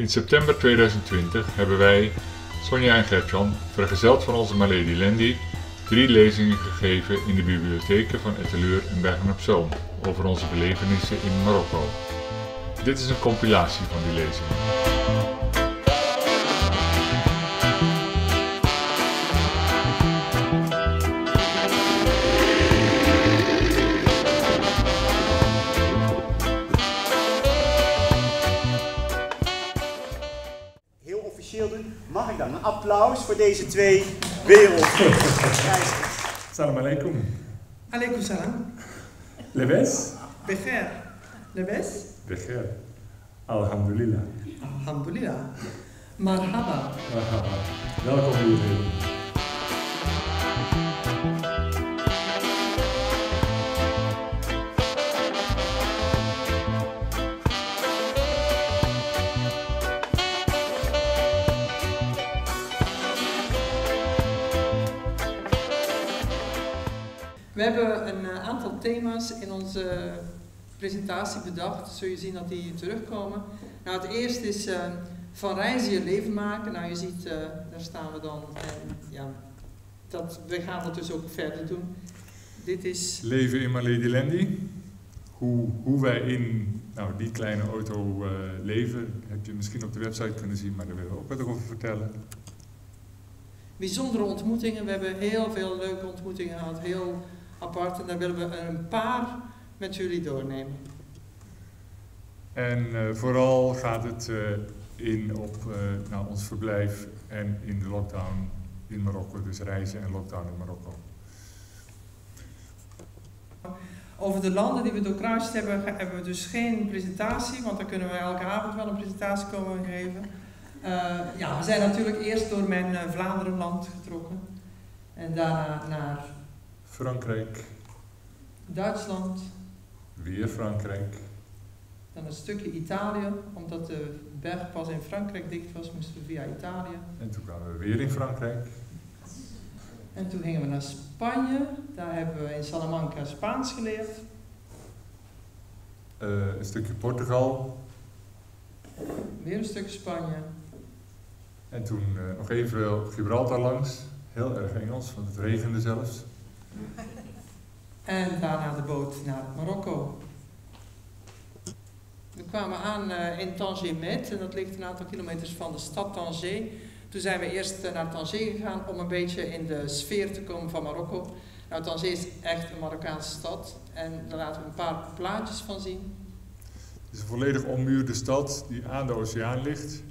In september 2020 hebben wij, Sonja en Gertjan, vergezeld van onze Malady Lendi, drie lezingen gegeven in de bibliotheken van Etteleur en Bergen op Zoom over onze belevenissen in Marokko. Dit is een compilatie van die lezingen. Een applaus voor deze twee wereldreizigers? Salam alaikum. Alaikum salam. Lebes? Beger. Lebes? Becher. Alhamdulillah. Alhamdulillah. Marhaba. Marhaba. Welkom iedereen. Onze presentatie bedacht. Zul je zien dat die terugkomen. Nou, het eerste is eh, van reizen je leven maken. Nou, je ziet, eh, daar staan we dan. En ja, dat, we gaan dat dus ook verder doen. Dit is Leven in Maledi Lendi. Hoe, hoe wij in nou, die kleine auto eh, leven, heb je misschien op de website kunnen zien, maar daar willen we ook wat over vertellen. bijzondere ontmoetingen. We hebben heel veel leuke ontmoetingen gehad. Heel apart. En daar willen we een paar met jullie doornemen. En eh, vooral gaat het eh, in op nou, ons verblijf en in de lockdown in Marokko, dus reizen en lockdown in Marokko. Over de landen die we doorkruist hebben, hebben we dus geen presentatie, want dan kunnen we elke avond wel een presentatie komen geven. Ja, we zijn natuurlijk eerst door mijn Vlaanderenland getrokken en daarna naar Frankrijk, Duitsland, weer Frankrijk, dan een stukje Italië, omdat de bergpas in Frankrijk dicht was, moesten we via Italië. en toen kwamen we weer in Frankrijk. En toen gingen we naar Spanje, daar hebben we in Salamanca Spaans geleerd. Eh, een stukje Portugal. Weer een stukje Spanje. En toen eh, nog even op Gibraltar langs. Heel erg Engels, want het regende zelfs. En daarna de boot naar Marokko. We kwamen aan eh, in Tangier-Met en dat ligt een aantal kilometers van de stad Tanger. Toen zijn we eerst eh, naar Tanger gegaan om een beetje in de sfeer te komen van Marokko. Nou, Tanger is echt een Marokkaanse stad en daar laten we een paar plaatjes van zien. Het is een volledig ommuurde stad die aan de oceaan ligt.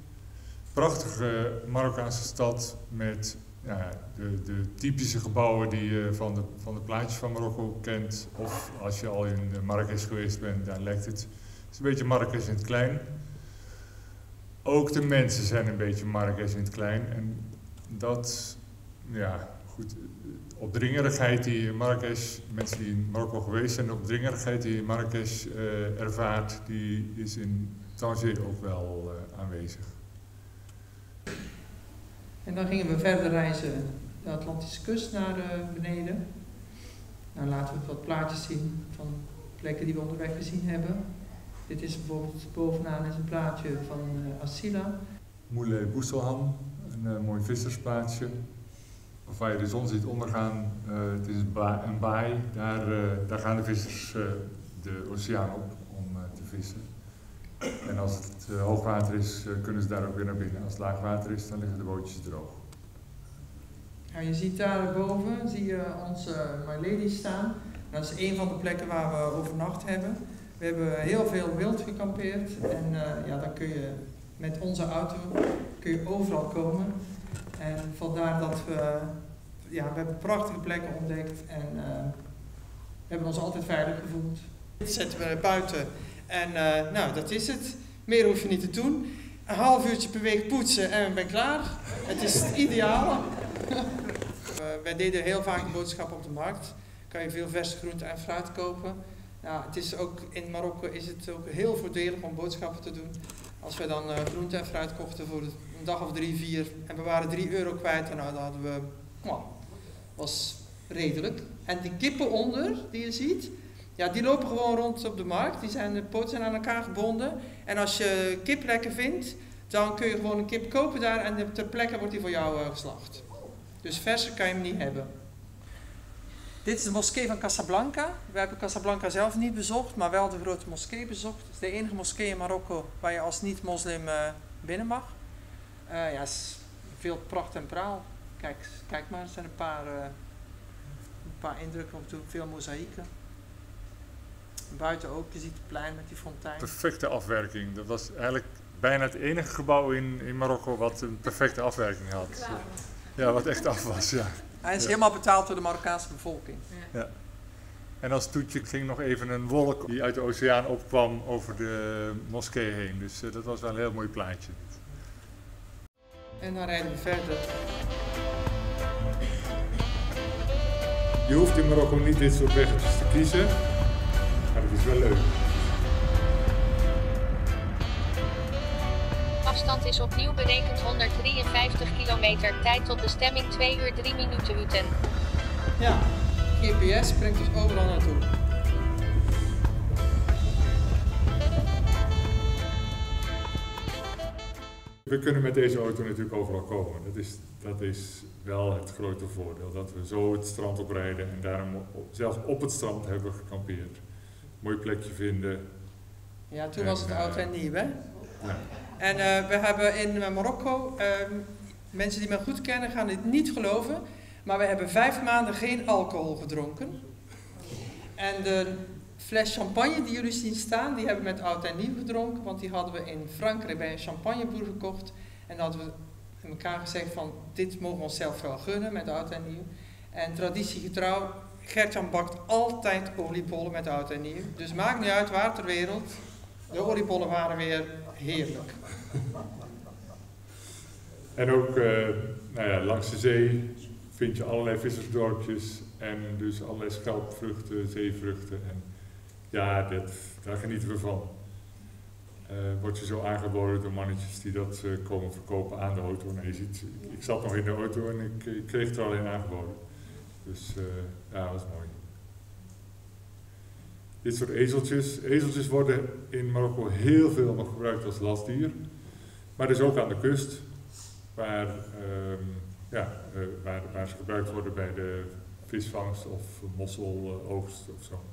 Prachtige Marokkaanse stad met ja, de, de typische gebouwen die je van de, van de plaatjes van Marokko kent. Of als je al in eh, Marrakesh geweest bent, daar lijkt het. Is een beetje Marrakesh in het klein. Ook de mensen zijn een beetje Marrakesh in het klein. En dat, ja, goed. Opdringerigheid die Marrakesh, mensen die in Marokko geweest zijn, de opdringerigheid die Marrakesh eh, ervaart, die is in Tanger ook wel eh, aanwezig. En dan gingen we verder reizen de Atlantische kust naar eh, beneden. Nou, laten we wat plaatjes zien van plekken die we onderweg gezien hebben. Dit is bijvoorbeeld bovenaan is een plaatje van eh Asila. Moulay Bousselham, een eh, mooi vissersplaatsje. Waar je de zon ziet ondergaan. Het is een, ba- een baai. Daar, daar gaan de vissers de oceaan op om te vissen. En als het eh, hoogwater is, eh, kunnen ze daar ook weer naar binnen. Als het laagwater is, dan liggen de bootjes droog. Nou, je ziet daar boven zie je onze My Lady staan. Dat is een van de plekken waar we overnacht hebben. We hebben heel veel wild gekampeerd en eh, ja, dan kun je met onze auto kun je overal komen. En vandaar dat we, ja, we hebben prachtige plekken ontdekt en eh, hebben ons altijd veilig gevoeld. Dit zetten we buiten en eh, nou, dat is het. Meer hoef je niet te doen. Een half uurtje per week poetsen en ik ben klaar. Het is het ideale. Eh, wij deden heel vaak de boodschap op de markt. Kan je veel verse groente en fruit kopen. Ja, het is ook, in Marokko is het ook heel voordelig om boodschappen te doen. Als we dan eh, groente en fruit kochten voor een dag of drie, vier en we waren drie euro kwijt, nou, dan hadden we, nou, was redelijk. En die kippen onder, die je ziet, ja, die lopen gewoon rond op de markt. Die zijn, de poten zijn aan elkaar gebonden. En als je kip lekker vindt, dan kun je gewoon een kip kopen daar en ter plekke wordt die voor jou uh, geslacht. Dus verse kan je hem niet hebben. Dit is de moskee van Casablanca. We hebben Casablanca zelf niet bezocht, maar wel de grote moskee bezocht. Het is de enige moskee in Marokko waar je als niet-moslim uh, binnen mag. Uh, ja, veel pracht en praal. Kijk, kijk maar, er zijn een paar, een paar indrukken op veel mozaïeken. Buiten ook, je ziet het plein met die fontein. Perfecte afwerking. Dat was eigenlijk bijna het enige gebouw in, in Marokko wat een perfecte afwerking had. Ja, wat echt af was, ja. Hij is helemaal betaald door de Marokkaanse bevolking. Ja. En als toetje ging nog even een wolk die uit de oceaan opkwam over de moskee heen. Dus uh, dat was wel een heel mooi plaatje. En dan rijden we verder. Je hoeft in Marokko niet dit soort weggetjes te kiezen, is wel leuk. Afstand is opnieuw berekend 153 kilometer. Tijd tot bestemming 2 uur 3 minuten Uten. Ja, GPS brengt dus overal naartoe. We kunnen met deze auto natuurlijk overal komen. Dat is, dat is wel het grote voordeel. Dat we zo het strand oprijden en daarom zelfs op het strand hebben gekampeerd. Mooi plekje vinden. Ja, toen was het oud en nieuw hè? Ja. En uh, we hebben in Marokko, uh, mensen die me goed kennen gaan dit niet geloven, maar we hebben vijf maanden geen alcohol gedronken. En de fles champagne die jullie zien staan, die hebben we met oud en nieuw gedronken, want die hadden we in Frankrijk bij een champagneboer gekocht. En dan hadden we in elkaar gezegd van, dit mogen we onszelf wel gunnen met oud en nieuw. En traditiegetrouw, Gertjan bakt altijd oliebollen met oud en nieuw. Dus maakt niet uit waar ter wereld, de oliebollen waren weer heerlijk. En ook uh, nou ja, langs de zee vind je allerlei vissersdorpjes en dus allerlei schelpvruchten, zeevruchten. En ja, dat, daar genieten we van. Uh, word je zo aangeboden door mannetjes die dat uh, komen verkopen aan de auto. Nee, je ziet, ik zat nog in de auto en ik, ik kreeg het er alleen aangeboden. Dus ja, dat was mooi. Dit soort ezeltjes. Ezeltjes worden in Marokko heel veel nog gebruikt als lastdier. Maar dus ook aan de kust, waar, um, ja, uh, waar, waar, ze gebruikt worden bij de visvangst of mosseloogst of zo.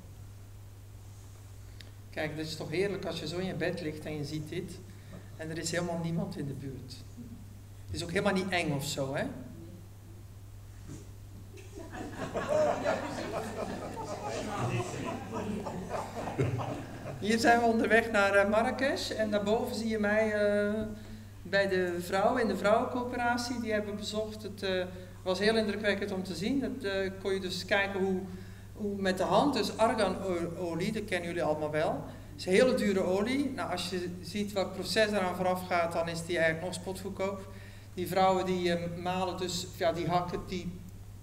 Kijk, dat is toch heerlijk als je zo in je bed ligt en je ziet dit. En er is helemaal niemand in de buurt. Het is ook helemaal niet eng of zo, hè? Hier zijn we onderweg naar uh, Marrakesh en daarboven zie je mij uh, bij de vrouwen in de vrouwencoöperatie. Die hebben bezocht. Het uh, was heel indrukwekkend om te zien. Dat kon je dus kijken hoe, hoe met de hand, dus arganolie, dat kennen jullie allemaal wel. Het is een hele dure olie. Nou, als je ziet welk proces eraan vooraf gaat, dan is die eigenlijk nog spotgoedkoop. Die vrouwen die malen dus, ja, die hakken, die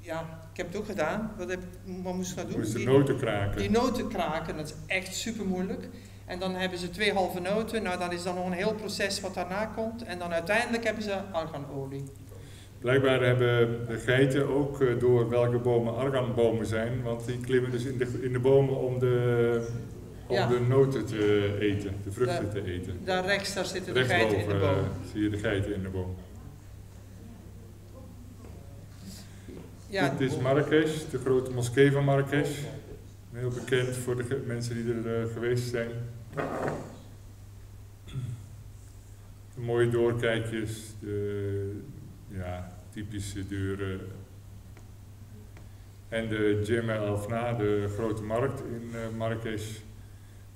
ja, ik heb het ook gedaan. Wat, heb, wat moest ik nou doen? Moest de noten kraken. Die noten kraken, dat is echt super moeilijk. En dan hebben ze twee halve noten. Nou, dan is dan nog een heel proces wat daarna komt. En dan uiteindelijk hebben ze arganolie. Blijkbaar hebben de geiten ook uh, door welke bomen arganbomen zijn. Want die klimmen dus in de, in de bomen om de, om ja. de noten te eten, de vruchten daar, te eten. Daar rechts, daar zitten de geiten in de boom. Uh, zie je de geiten in de boom. Ja. Dit is Marrakesh, de grote moskee van Marrakesh. Heel bekend voor de mensen die er uh, geweest zijn. De mooie doorkijkjes, de ja, typische deuren. En de Jem El Afna, de grote markt in uh, Marrakesh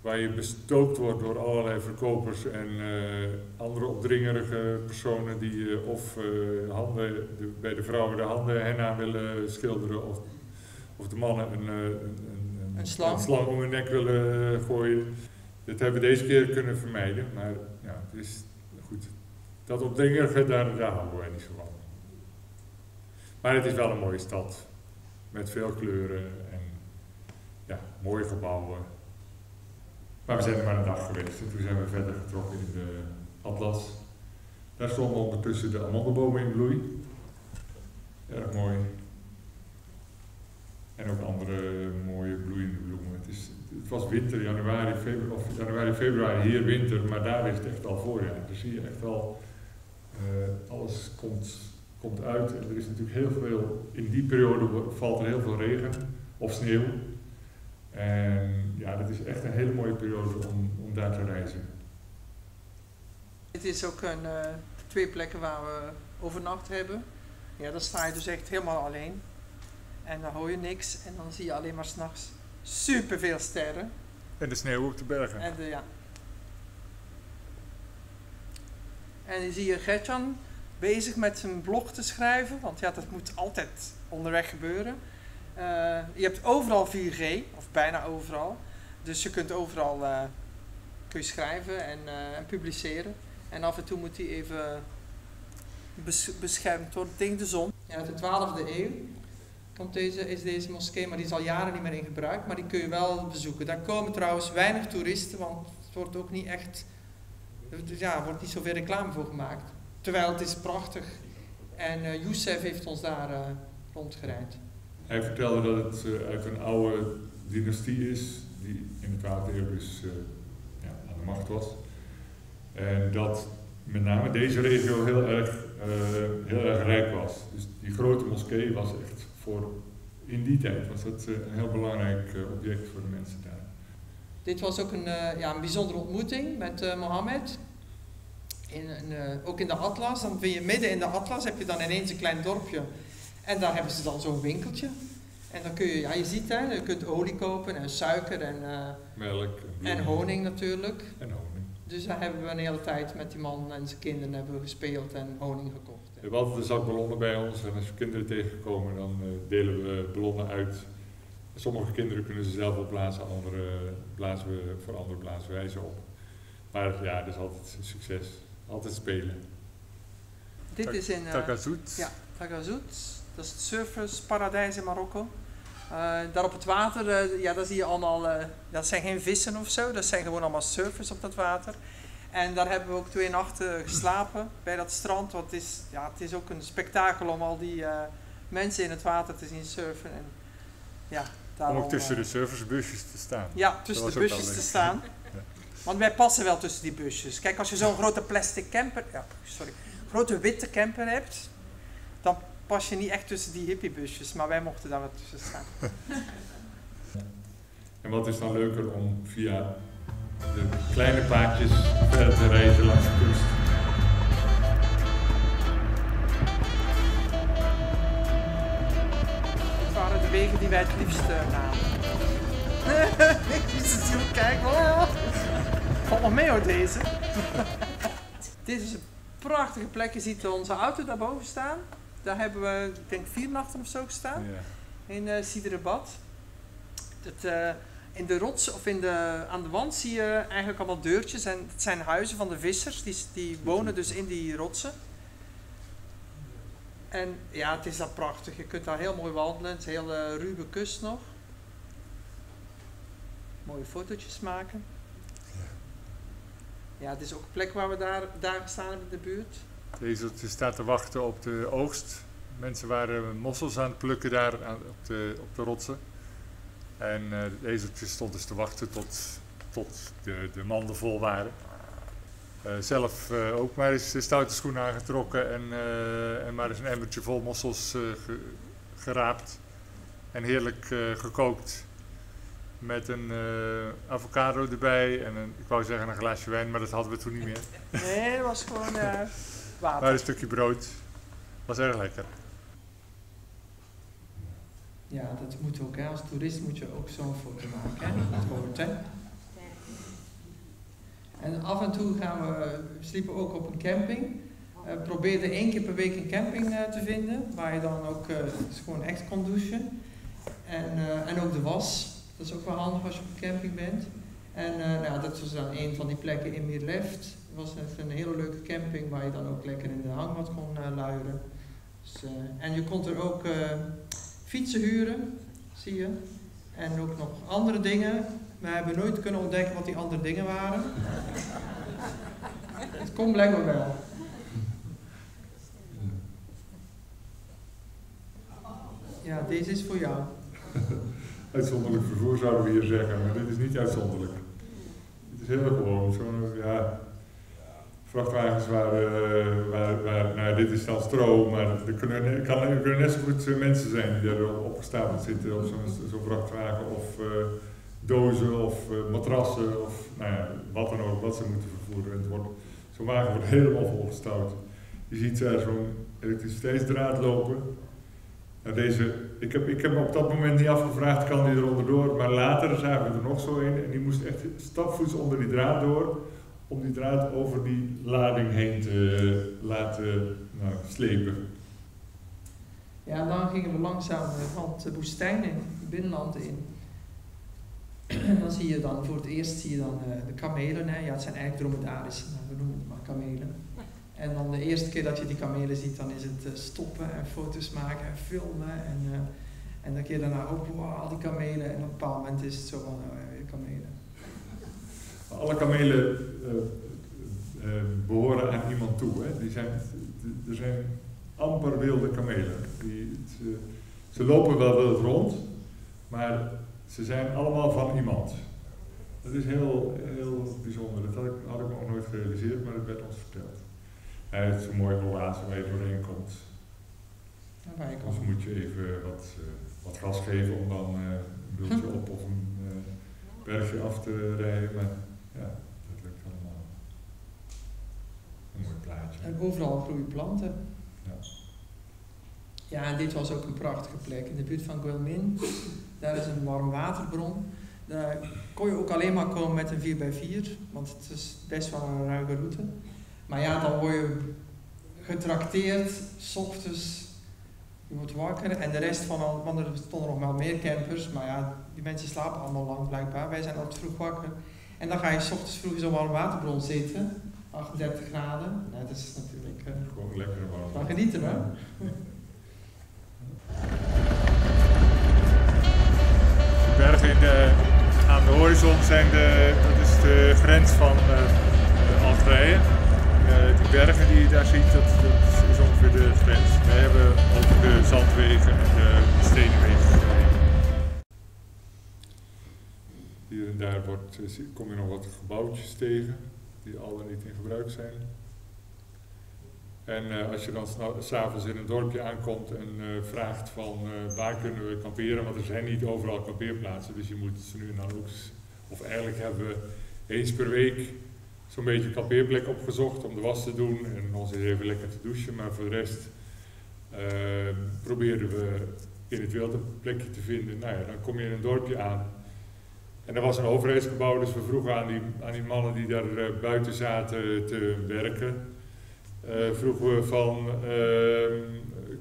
waar je bestookt wordt door allerlei verkopers en uh, andere opdringerige personen die uh, of uh, handen, de, bij de vrouwen de handen hen aan willen schilderen of, of de mannen een, een, een, een, slang. een slang om hun nek willen gooien. Dat hebben we deze keer kunnen vermijden, maar ja, het is goed. Dat opdringerige, daar, daar houden wij niet zo van. Maar het is wel een mooie stad, met veel kleuren en ja, mooie gebouwen. Maar we zijn er maar een dag geweest en toen zijn we verder getrokken in de Atlas. Daar stonden ondertussen de amandelbomen in bloei. Erg mooi. En ook andere mooie bloeiende bloemen. Het, is, het was winter, januari, februari, of januari, februari, hier winter, maar daar is het echt al voorjaar. Dan zie je echt al, uh, alles komt, komt uit. En er is natuurlijk heel veel, in die periode valt er heel veel regen of sneeuw. En ja, dat is echt een hele mooie periode om, om daar te reizen. Het is ook een, uh, twee plekken waar we overnacht hebben. Ja, dan sta je dus echt helemaal alleen. En dan hoor je niks en dan zie je alleen maar s'nachts superveel sterren. En de sneeuw op de bergen. En de, ja. En dan zie je Gertjan bezig met zijn blog te schrijven, want ja, dat moet altijd onderweg gebeuren. Uh, je hebt overal 4G, of bijna overal. Dus je kunt overal uh, kun je schrijven en, uh, en, publiceren. En af en toe moet hij even bes beschermd worden tegen de zon. Ja, uit de 12e eeuw komt deze, is deze moskee, maar die is al jaren niet meer in gebruik. Maar die kun je wel bezoeken. Daar komen trouwens weinig toeristen, want het wordt ook niet echt, ja, er wordt niet zoveel reclame voor gemaakt. Terwijl het is prachtig. En uh, Youssef heeft ons daar uh. Hij vertelde dat het uh, uit een oude dynastie is, die in de 12e eeuw dus ja, aan de macht was. En dat met name deze regio heel erg, heel erg rijk was. Dus die grote moskee was echt voor, in die tijd was dat een heel belangrijk object voor de mensen daar. Dit was ook een, ja, een bijzondere ontmoeting met Mohammed. In, in, ook in de Atlas, dan ben je midden in de Atlas, heb je dan ineens een klein dorpje. En daar hebben ze dan zo'n winkeltje. En dan kun je, ja je ziet hè, je kunt olie kopen en suiker en, uh, Melk en honing natuurlijk. En honing. Dus daar hebben we een hele tijd met die man en zijn kinderen hebben we gespeeld en honing gekocht. We hebben altijd een zak ballonnen bij ons en als we kinderen tegenkomen dan uh, delen we ballonnen uit. Sommige kinderen kunnen ze zelf opblazen, andere blazen we, voor anderen blazen wij ze op. Maar ja, dat is altijd een succes. Altijd spelen. Dit is in... Uh, Tagazoet. Ja, Tagazoet. Dat is het surfersparadijs in Marokko. Uh, daar op het water, uh, ja, daar zie je allemaal, uh, dat zijn geen vissen of zo, dat zijn gewoon allemaal surfers op dat water. En daar hebben we ook twee nachten geslapen bij dat strand, want het is, ja, het is ook een spektakel om al die mensen in het water te zien surfen. En, ja, om ook tussen de surfersbusjes te staan. Ja, tussen de busjes te staan. ja. Want wij passen wel tussen die busjes. Kijk, als je zo'n grote plastic camper, ja, sorry, grote witte camper hebt, pas je niet echt tussen die hippiebusjes, maar wij mochten daar wat tussen staan. en wat is dan leuker om via de kleine paadjes verder te reizen langs de kust? Dit waren de wegen die wij het liefst uh, namen. Kijk, oh. Valt nog mee hoor deze. Dit is een prachtige plek. Je ziet onze auto daarboven staan. Daar hebben we, ik denk, vier nachten of zo gestaan. Ja. In uh, Siederebad. Het, uh, in de rots of in de, aan de wand zie je eigenlijk allemaal deurtjes. En het zijn huizen van de vissers. Die, die wonen dus in die rotsen. En ja, het is daar prachtig. Je kunt daar heel mooi wandelen. Het is een hele ruwe kust nog. Mooie fotootjes maken. Ja, het is ook een plek waar we daar, daar gestaan hebben in de buurt. Deze staat te wachten op de oogst. Mensen waren mossels aan het plukken daar op, de, op de rotsen. En uh, deze stond dus te wachten tot, tot de, de manden vol waren. Uh, zelf uh, ook maar eens de stoute schoenen aangetrokken en, en maar eens een emmertje vol mossels ge, geraapt. En heerlijk gekookt. Met een avocado erbij en een, ik wou zeggen een glaasje wijn, maar dat hadden we toen niet meer. Nee, het was gewoon water. Maar een stukje brood. Was erg lekker. Ja, dat moet ook. Hè. Als toerist moet je ook zo'n foto maken. Hè. Dat hoort, hè. En af en toe gaan we, we sliepen ook op een camping. Uh, probeerde één keer per week een camping uh, te vinden, waar je dan ook uh, gewoon echt kon douchen. En, en ook de was. Dat is ook wel handig als je op een camping bent. En uh, nou, dat was dan een van die plekken in Mirleft. Het was echt een hele leuke camping waar je dan ook lekker in de hangmat kon uh, luieren. Dus, uh, en je kon er ook fietsen huren, zie je. En ook nog andere dingen. We hebben nooit kunnen ontdekken wat die andere dingen waren. Het komt blijkbaar wel. Ja, deze is voor jou. uitzonderlijk vervoer zouden we hier zeggen, maar dit is niet uitzonderlijk. Het is heel gewoon, zo'n, ja, vrachtwagens waar, uh, waar, waar nou dit is dan stro, maar er kunnen, kan, er kunnen net zo goed eh, mensen zijn die daar opgestapeld zitten op zo'n zo vrachtwagen of uh, dozen of matrassen of nou ja, wat dan ook, wat ze moeten vervoeren. Het wordt, zo'n wagen wordt helemaal volgestouwd. Je ziet daar zo'n elektriciteitsdraad lopen. Deze, ik, heb, ik heb op dat moment niet afgevraagd, kan die er onderdoor, maar later zagen we er nog zo een en die moest echt stapvoets onder die draad door om die draad over die lading heen te laten nou, slepen. Ja, dan gingen we langzaam van de woestijn in, het binnenland in. En dan zie je dan, voor het eerst zie je dan uh, de kamelen. Hè. Ja, het zijn eigenlijk dromedaris, we noemen het maar kamelen. En dan de eerste keer dat je die kamelen ziet, dan is het uh, stoppen en foto's maken en filmen. En, en dan keer daarna ook, al die kamelen. En op een bepaald moment is het zo van, oh, kamelen. Alle kamelen uh, uh, behoren aan iemand toe. Hè. Die zijn, er zijn amper wilde kamelen. Die, ze, ze, lopen wel wild rond, maar ze zijn allemaal van iemand. Dat is heel, heel bijzonder. Dat had ik, had ik ook nooit gerealiseerd, maar het werd ons verteld. Het is een mooie oase waar je doorheen komt. Anders moet je even wat, uh, wat gas geven om dan een bultje op of een bergje af te rijden. Maar ja, dat lukt allemaal. Een mooi plaatje. En overal groeien planten. Ja. Ja, en dit was ook een prachtige plek in de buurt van Guelmin. Daar is een warm waterbron. Daar kon je ook alleen maar komen met een 4x4, want het is best wel een ruige route. Maar ja, dan word je getrakteerd, s ochtends, je wordt wakker en de rest van, want er stonden nog wel meer campers, maar ja, die mensen slapen allemaal lang blijkbaar. Wij zijn altijd vroeg wakker. En dan ga je s ochtends vroeg in zo'n warme waterbron zitten, 38 graden. Nou, dat is natuurlijk... Uh, Gewoon lekker warm. Van genieten, hè? De bergen in de, aan de horizon zijn de, dat is de grens van uh, Algerije. Uh, die bergen die je daar ziet, dat, dat is ongeveer de grens. Wij hebben ook de zandwegen en de stenenwegen Wordt, kom je nog wat gebouwtjes tegen die al niet in gebruik zijn. En uh, als je dan s'avonds in een dorpje aankomt en uh, vraagt van uh, waar kunnen we kamperen, want er zijn niet overal kampeerplaatsen, dus je moet ze nu en dan ook, of eigenlijk hebben we eens per week zo'n beetje een kampeerplek opgezocht om de was te doen en ons even lekker te douchen, maar voor de rest probeerden we in het wild een plekje te vinden. Nou ja, dan kom je in een dorpje aan en er was een overheidsgebouw, dus we vroegen aan die, aan die mannen die daar uh, buiten zaten te werken, uh, vroegen we van, uh,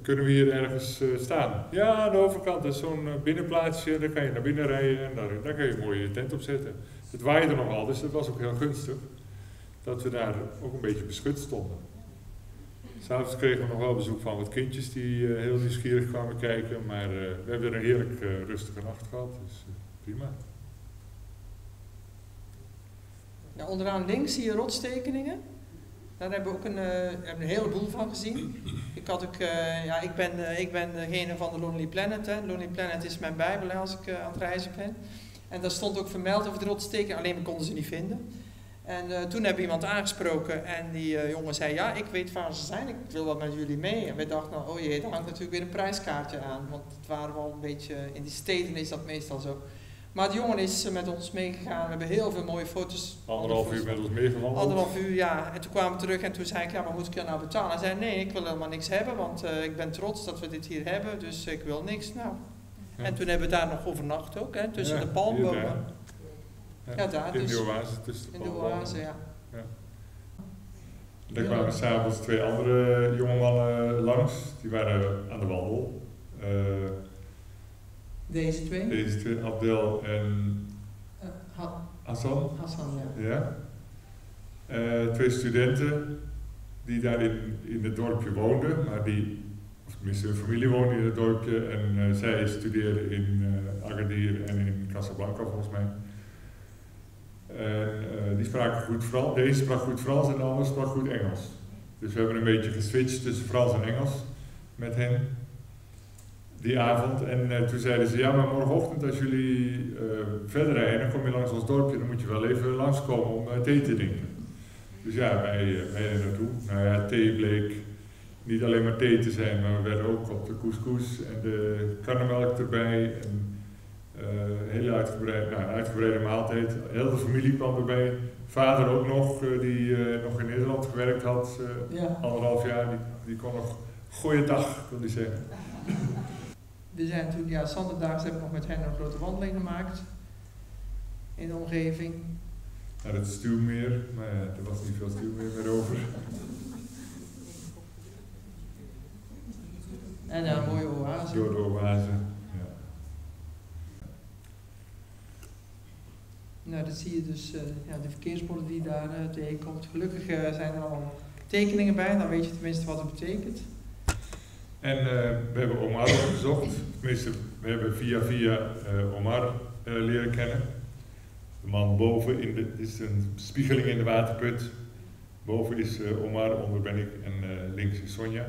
kunnen we hier ergens eh, staan? Ja, aan de overkant, dat is zo'n binnenplaatsje, daar kan je naar binnen rijden en daar, daar kan je een mooie tent op zetten. Het waaide nogal, dus dat was ook heel gunstig, dat we daar ook een beetje beschut stonden. S'avonds kregen we nog wel bezoek van wat kindjes die heel nieuwsgierig kwamen kijken, maar we hebben een heerlijk rustige nacht gehad, dus prima. Onderaan links zie je rotstekeningen. Daar hebben we ook een, uh, een heleboel van gezien. Ik, had ook, uh, ja, ik, ben, uh, ik ben degene van de Lonely Planet. Hè. Lonely Planet is mijn bijbel als ik aan het reizen ben. En daar stond ook vermeld over de rotstekeningen, alleen we konden ze niet vinden. En toen hebben we iemand aangesproken en die jongen zei, ja, ik weet waar ze zijn, ik wil wat met jullie mee. En wij dachten, oh jee, daar hangt natuurlijk weer een prijskaartje aan. Want het waren wel een beetje, in die steden is dat meestal zo. Maar de jongen is met ons meegegaan. We hebben heel veel mooie foto's. Anderhalf uur met ons meegewandeld? Anderhalf uur, ja. En toen kwamen we terug en toen zei ik, ja, maar moet ik je nou betalen? Hij zei, nee, ik wil helemaal niks hebben, want uh, ik ben trots dat we dit hier hebben, dus ik wil niks. Nou. Ja. En toen hebben we daar nog overnacht ook, hè, tussen ja, de palmbomen. Ja, ja, daar. In dus, de oase, tussen de In de oase, ja. ja. Er kwamen s'avonds twee andere jonge mannen langs, die waren aan de wandel. Uh, deze twee? Deze twee, Abdel en uh, ha Hassan. Hassan, ja. ja. Uh, twee studenten die daar in, in het dorpje woonden, maar die, of tenminste hun familie woonde in het dorpje en uh, zij studeerden in Agadir en in Casablanca volgens mij. En die spraken goed Frans, deze sprak goed Frans en de andere sprak goed Engels. Dus we hebben een beetje geswitcht tussen Frans en Engels met hen. Die avond. En eh, toen zeiden ze, ja, maar morgenochtend als jullie eh, verder rijden, dan kom je langs ons dorpje, dan moet je wel even langskomen om eh, thee te drinken. Dus ja, wij, wij er naartoe. Nou ja, thee bleek niet alleen maar thee te zijn, maar we werden ook op de couscous en de karnemelk erbij. En, een hele uitgebreide, nou, uitgebreide maaltijd. Heel de familie kwam erbij. Vader ook nog, die nog in Nederland gewerkt had, Ja. anderhalf jaar, die, die kon nog Goeiedag, wil ik zeggen. We zijn toen, ja, zonderdaags hebben we nog met hen een grote wandeling gemaakt. In de omgeving. Naar het stuwmeer, maar ja, er was niet veel stuwmeer meer over. En ja, een mooie oase. Door de oase, ja. Nou, dat zie je dus, uh, ja, de verkeersborden die daar uh, tegenkomt. Gelukkig uh, zijn er al tekeningen bij, dan weet je tenminste wat het betekent. En uh, we hebben Omar opgezocht. Tenminste, we hebben via via uh, Omar uh, leren kennen. De man boven, in de, is een spiegeling in de waterput. Boven is Omar, onder ben ik en links is Sonja.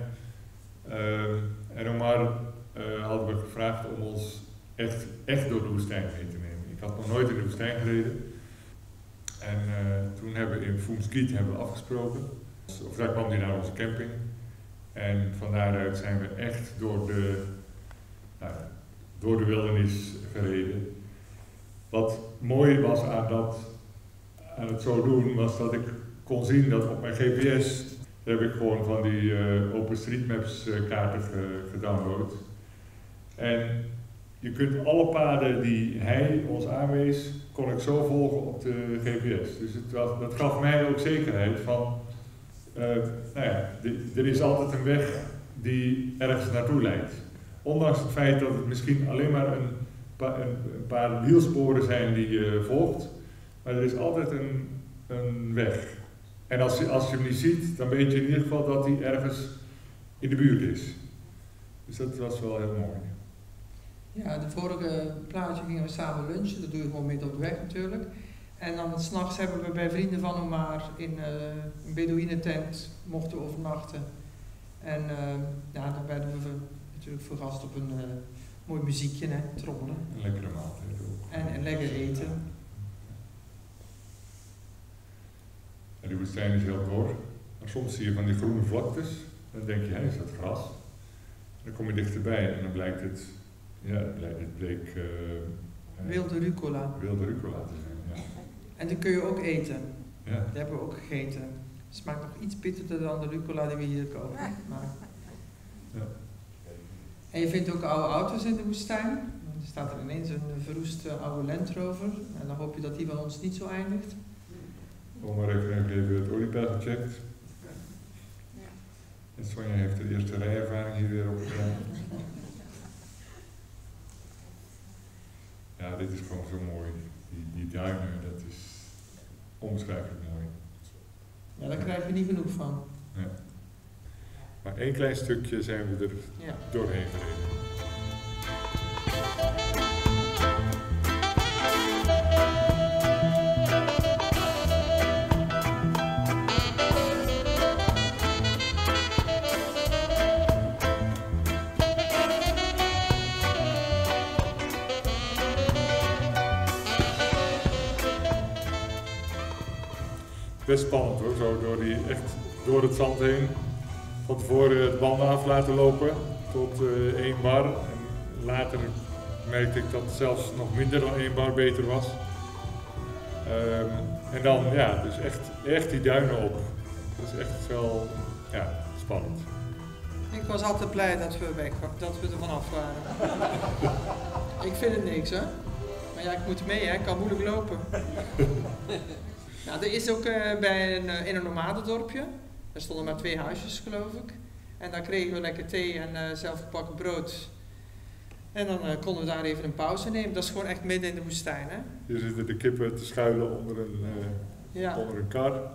Ehm, en Omar hadden we gevraagd om ons echt, echt door de woestijn mee te nemen. Ik had nog nooit in de woestijn gereden. En toen hebben we in Foomskiet hebben we afgesproken. Of daar kwam hij naar onze camping. En van daaruit zijn we echt door de, nou, door de wildernis gereden. Wat mooi was aan, dat, aan het zo doen, was dat ik kon zien dat op mijn GPS heb ik gewoon van die uh, OpenStreetMaps uh, kaarten ge, gedownload. En je kunt alle paden die hij ons aanwees, kon ik zo volgen op de GPS. Dus het dat gaf mij ook zekerheid van nou ja, er is altijd een weg die ergens naartoe leidt. Ondanks het feit dat het misschien alleen maar een, een paar wielsporen zijn die je volgt, maar er is altijd een, een weg. En als je, als je hem niet ziet, dan weet je in ieder geval dat hij ergens in de buurt is. Dus dat was wel heel mooi. Ja, de vorige plaatje gingen we samen lunchen, dat doe je gewoon midden op de weg natuurlijk. En dan s'nachts hebben we bij vrienden van Omar in uh, een Bedouinentent mochten overnachten. En uh, ja, dan werden we natuurlijk verrast op een uh, mooi muziekje, hè, trommelen. Een lekkere maaltijd ook. En, en lekker eten. En die woestijn is heel dor. En soms zie je van die groene vlaktes. Dan denk je, hé, is dat gras? dan kom je dichterbij en dan blijkt het, ja, het bleek... wilde rucola. Wilde rucola te zijn. En die kun je ook eten. Ja. Die hebben we ook gegeten. Het smaakt nog iets bitterder dan de rucola die we hier kopen. Maar... Ja. En je vindt ook oude auto's in de woestijn. Er staat er ineens een verroeste oude Land Rover. En dan hoop je dat die van ons niet zo eindigt. Om maar even, even het oliepeil gecheckt. En Sonja heeft de eerste rijervaring hier weer op gedaan. Ja, dit is gewoon zo mooi. Die, die duinen, dat is onbeschrijfelijk mooi. Ja, daar krijg je niet genoeg van. Ja. Maar één klein stukje zijn we er ja. doorheen gereden. Best spannend hoor, zo door, die, echt door het zand heen. Van tevoren het banden af laten lopen tot uh, één bar. En later merkte ik dat het zelfs nog minder dan één bar beter was. Um, en dan, ja, dus echt, echt die duinen op. Dat is echt wel, ja, spannend. Ik was altijd blij dat we weg dat we er vanaf waren. ik vind het niks, hè. Maar ja, ik moet mee, hè. Ik kan moeilijk lopen. Nou, er is ook uh, bij een, uh, in een nomadendorpje, er stonden maar twee huisjes geloof ik. En daar kregen we lekker thee en uh, zelfgebakken brood. En dan konden we daar even een pauze nemen. Dat is gewoon echt midden in de woestijn. Hè? Hier zitten de kippen te schuilen onder een, ja. onder een kar.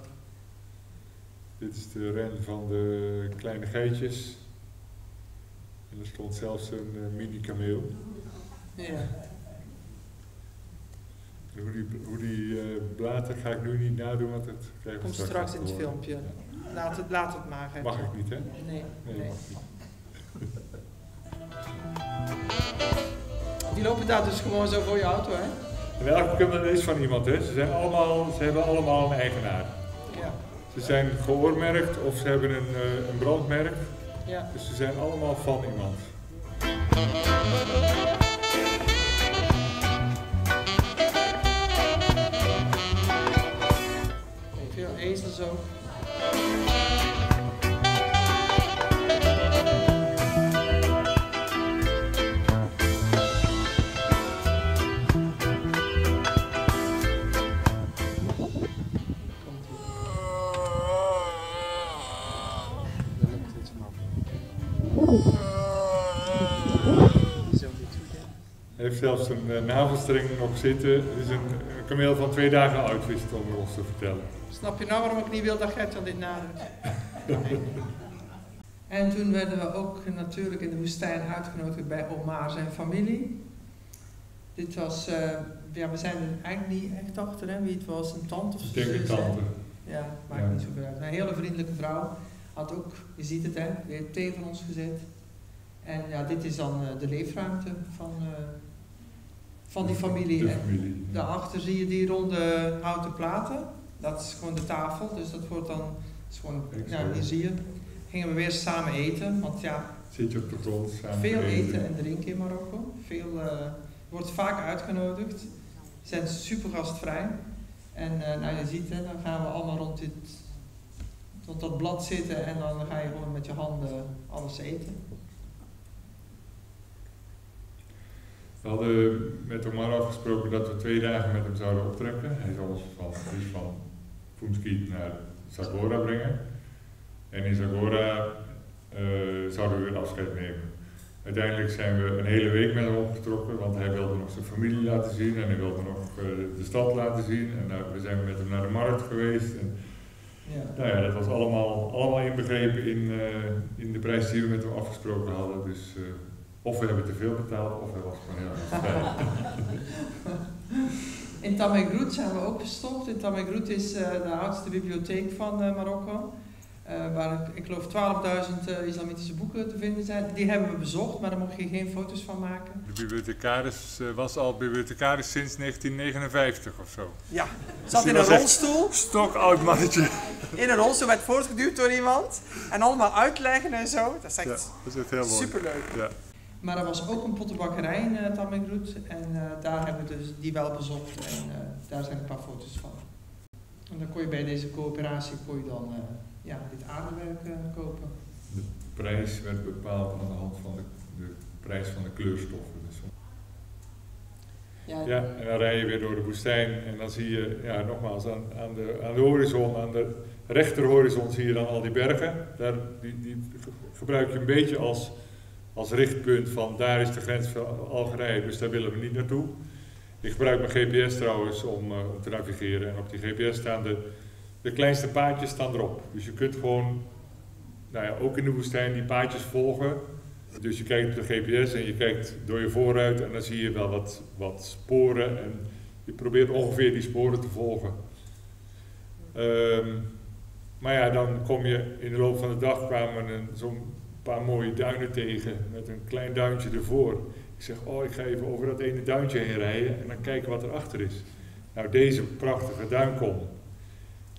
Dit is de ren van de kleine geitjes. En er stond zelfs een mini kameel. Ja. Hoe die, hoe die blaten ga ik nu niet nadoen, want het krijg Komt straks, straks in het filmpje. Laat het, laat het maar. Mag ik niet, hè? Nee. Nee, nee. mag niet. Die lopen daar dus gewoon zo voor je auto, hè? En elke kunde is van iemand, hè. Ze, zijn allemaal, ze hebben allemaal een eigenaar. Ja. Ze zijn geoormerkt of ze hebben een, eh, een brandmerk. Ja. Dus ze zijn allemaal van iemand. Veel zelfs een eh, navelstreng nog zitten. Is een, een kameel van twee dagen oud, wist om ons te vertellen. Snap je nou waarom ik niet wil dat Gertjan dit nadoet? en toen werden we ook natuurlijk in de woestijn uitgenodigd bij Omar zijn familie. Dit was, eh, ja, we zijn er eigenlijk niet echt achter hè, wie het was, een tante of Ik zo. denk een tante. Ja, maakt Ja. niet zoveel uit. Een hele vriendelijke vrouw. Had ook, je ziet het hè, weer thee van ons gezet. En ja, dit is dan eh, de leefruimte van, van die familie. De En familie. ja. Daarachter zie je die ronde houten platen. Dat is gewoon de tafel, dus dat wordt dan, is gewoon, hier zie je. Gingen we weer samen eten, want ja, Zit je op de grond samen veel te eten en drinken in Marokko. Veel, eh, je wordt vaak uitgenodigd. Ze zijn super gastvrij. En eh, nou, je ziet, hè, dan gaan we allemaal rond, dit, rond dat blad zitten en dan ga je gewoon met je handen alles eten. We hadden met Omar afgesproken dat we twee dagen met hem zouden optrekken. Hij zou ons van, dus van Foenskiet naar Zagora brengen. En in Zagora eh, zouden we weer afscheid nemen. Uiteindelijk zijn we een hele week met hem opgetrokken, want hij wilde nog zijn familie laten zien en hij wilde nog eh, de stad laten zien. En nou, we zijn met hem naar de markt geweest. En, Ja. nou ja, dat was allemaal, allemaal inbegrepen in, eh, in de prijs die we met hem afgesproken hadden. Dus eh, of we hebben te veel betaald, of hij was gewoon heel erg. In Tamegroet zijn we ook gestopt. In Tamegroet is eh, de oudste bibliotheek van eh, Marokko. eh, waar ik, ik geloof 12.000 eh, islamitische boeken te vinden zijn. Die hebben we bezocht, maar daar mocht je geen foto's van maken. De bibliothecaris eh, was al bibliothecaris sinds 1959 of zo. Ja, Dus zat in een rolstoel. Stokoud mannetje. In een rolstoel werd voortgeduwd door iemand. En allemaal uitleggen en zo. Dat is Ja, echt dat is echt heel mooi. superleuk. Ja. Maar er was ook een pottenbakkerij in uh, Tamegroet. En eh, daar hebben we dus die wel bezocht. En eh, daar zijn een paar foto's van. En dan kon je bij deze coöperatie kon je dan eh, ja, dit aardewerk eh, kopen. De prijs werd bepaald aan de hand van de, de prijs van de kleurstoffen. Dus Ja, Ja, en dan rij je weer door de woestijn en dan zie je, ja, nogmaals, aan, aan, de, aan de horizon, aan de rechterhorizon zie je dan al die bergen. Daar, die, die ge- gebruik je een beetje als, als richtpunt van daar is de grens van Algerije, dus daar willen we niet naartoe. Ik gebruik mijn GPS trouwens om, eh, om te navigeren en op die GPS staan de, de kleinste paadjes staan erop. Dus je kunt gewoon, nou ja, ook in de woestijn die paadjes volgen. Dus je kijkt op de GPS en je kijkt door je vooruit en dan zie je wel wat, wat sporen en je probeert ongeveer die sporen te volgen. Ehm, maar ja, dan kom je in de loop van de dag kwamen zo'n paar mooie duinen tegen met een klein duintje ervoor. Ik zeg, oh ik ga even over dat ene duintje heen rijden en dan kijken wat erachter is. Nou, deze prachtige duinkom.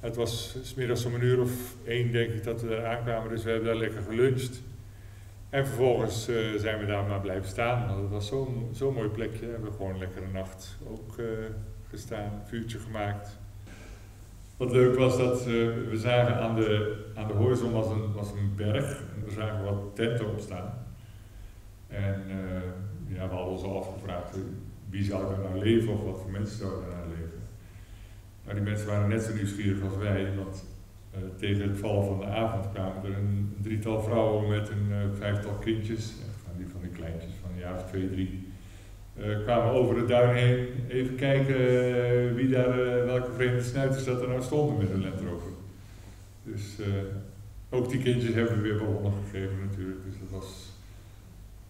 Het was smiddags om een uur of één denk ik dat we daar aankwamen, dus we hebben daar lekker geluncht. En vervolgens eh, zijn we daar maar blijven staan. Want het was zo'n zo'n mooi plekje. We hebben gewoon lekker een nacht ook eh, gestaan, vuurtje gemaakt. Wat leuk was dat eh, we zagen aan de, aan de horizon was een, was een berg. We zagen wat tenten opstaan. En eh, ja, we hadden ons al afgevraagd, eh, wie zou daar nou leven of wat voor mensen zouden daar nou leven. Maar die mensen waren net zo nieuwsgierig als wij, want eh, tegen het vallen van de avond kwamen er een drietal vrouwen met een eh, vijftal kindjes, echt van die, van die kleintjes van een jaar of twee, drie, kwamen over de duin heen even kijken wie daar, welke vreemde snuiters dat er nou stonden met een Land Rover. Dus ook die kindjes hebben we weer ballonnen gegeven natuurlijk, dus dat was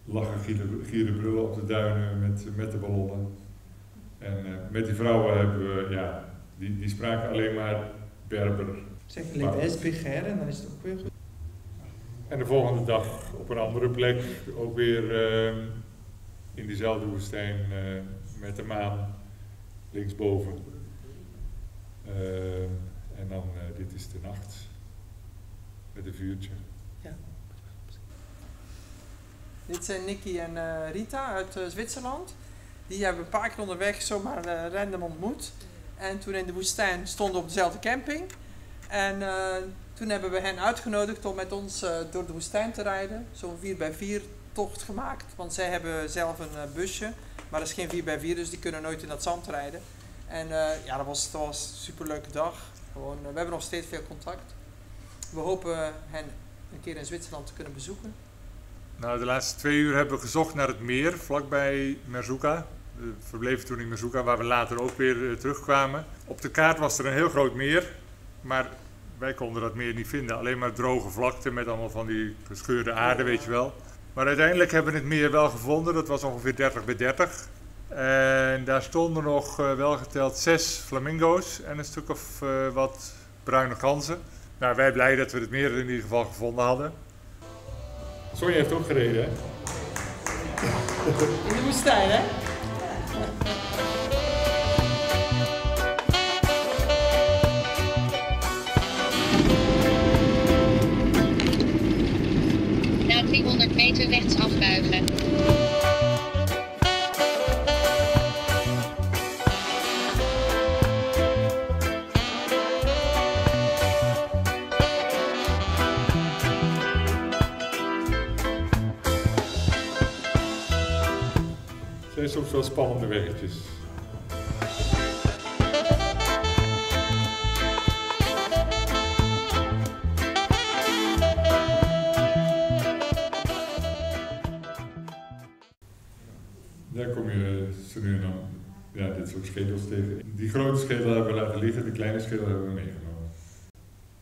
lachen, gieren, gieren brullen op de duinen met, met de ballonnen. En eh, met die vrouwen hebben we, ja, die, die spraken alleen maar Berber. Zeg Lebes Beger en dan is het ook weer goed. En de volgende dag op een andere plek ook weer ehm, in diezelfde woestijn eh, met de maan linksboven. En dan, dit is de nacht met een vuurtje. Ja. Dit zijn Nicky en uh, Rita uit Zwitserland. Die hebben een paar keer onderweg zomaar random ontmoet. En toen in de woestijn stonden op dezelfde camping. En toen hebben we hen uitgenodigd om met ons door de woestijn te rijden. Zo'n 4 bij 4 tocht gemaakt. Want zij hebben zelf een busje. Maar dat is geen 4 bij 4 dus die kunnen nooit in dat zand rijden. En ja, dat was, dat was een superleuke dag. Gewoon, we hebben nog steeds veel contact. We hopen hen een keer in Zwitserland te kunnen bezoeken. Nou, de laatste twee uur hebben we gezocht naar het meer vlakbij Merzuka. We verbleven toen in Merzuka, waar we later ook weer uh, terugkwamen. Op de kaart was er een heel groot meer, maar wij konden dat meer niet vinden. Alleen maar droge vlakte met allemaal van die gescheurde aarde, weet je wel. Maar uiteindelijk hebben we het meer wel gevonden. Dat was ongeveer 30 bij 30. En daar stonden nog uh, wel geteld zes flamingo's en een stuk of uh, wat bruine ganzen. Nou, wij blij dat we het meer in ieder geval gevonden hadden. Sonja heeft ook gereden, hè? In de woestijn, hè? Na 300 meter rechts afbuigen. Zijn soms wel spannende weggetjes. Daar kom je zo nu en dan ja, dit soort schedels tegen. Die grote schedel hebben we laten liggen, de kleine schedel hebben we meegenomen.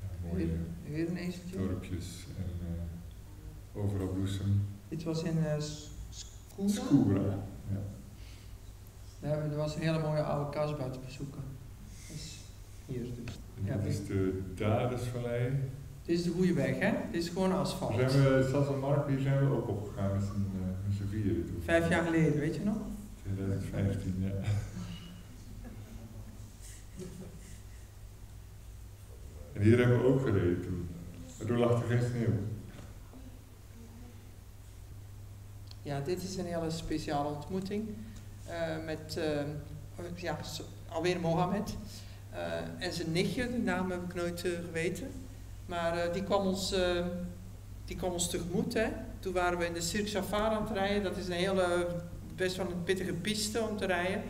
Ja, mooie Weer een ezeltje. dorpjes en uh, overal bloesem. Dit was in uh. Er was een hele mooie oude kasbah te bezoeken. Dus hier dus. Ja, dit is de Dadesvallei. Dit is de goede weg, hè? Dit is gewoon asfalt. Zijn we, Sas en Mark, hier zijn we ook opgegaan met z'n uh, vieren. Vijf jaar geleden, weet je nog? 2015, ja. En hier hebben we ook gereden toen. Maar toen lag er geen sneeuw. Ja, dit is een hele speciale ontmoeting met uh, ja, alweer Mohammed. Uh, en zijn nichtje, die naam heb ik nooit geweten. Maar die, kwam ons, die kwam ons tegemoet. Hè. Toen waren we in de Cirque Safari aan het rijden. Dat is een hele, best wel een pittige piste om te rijden.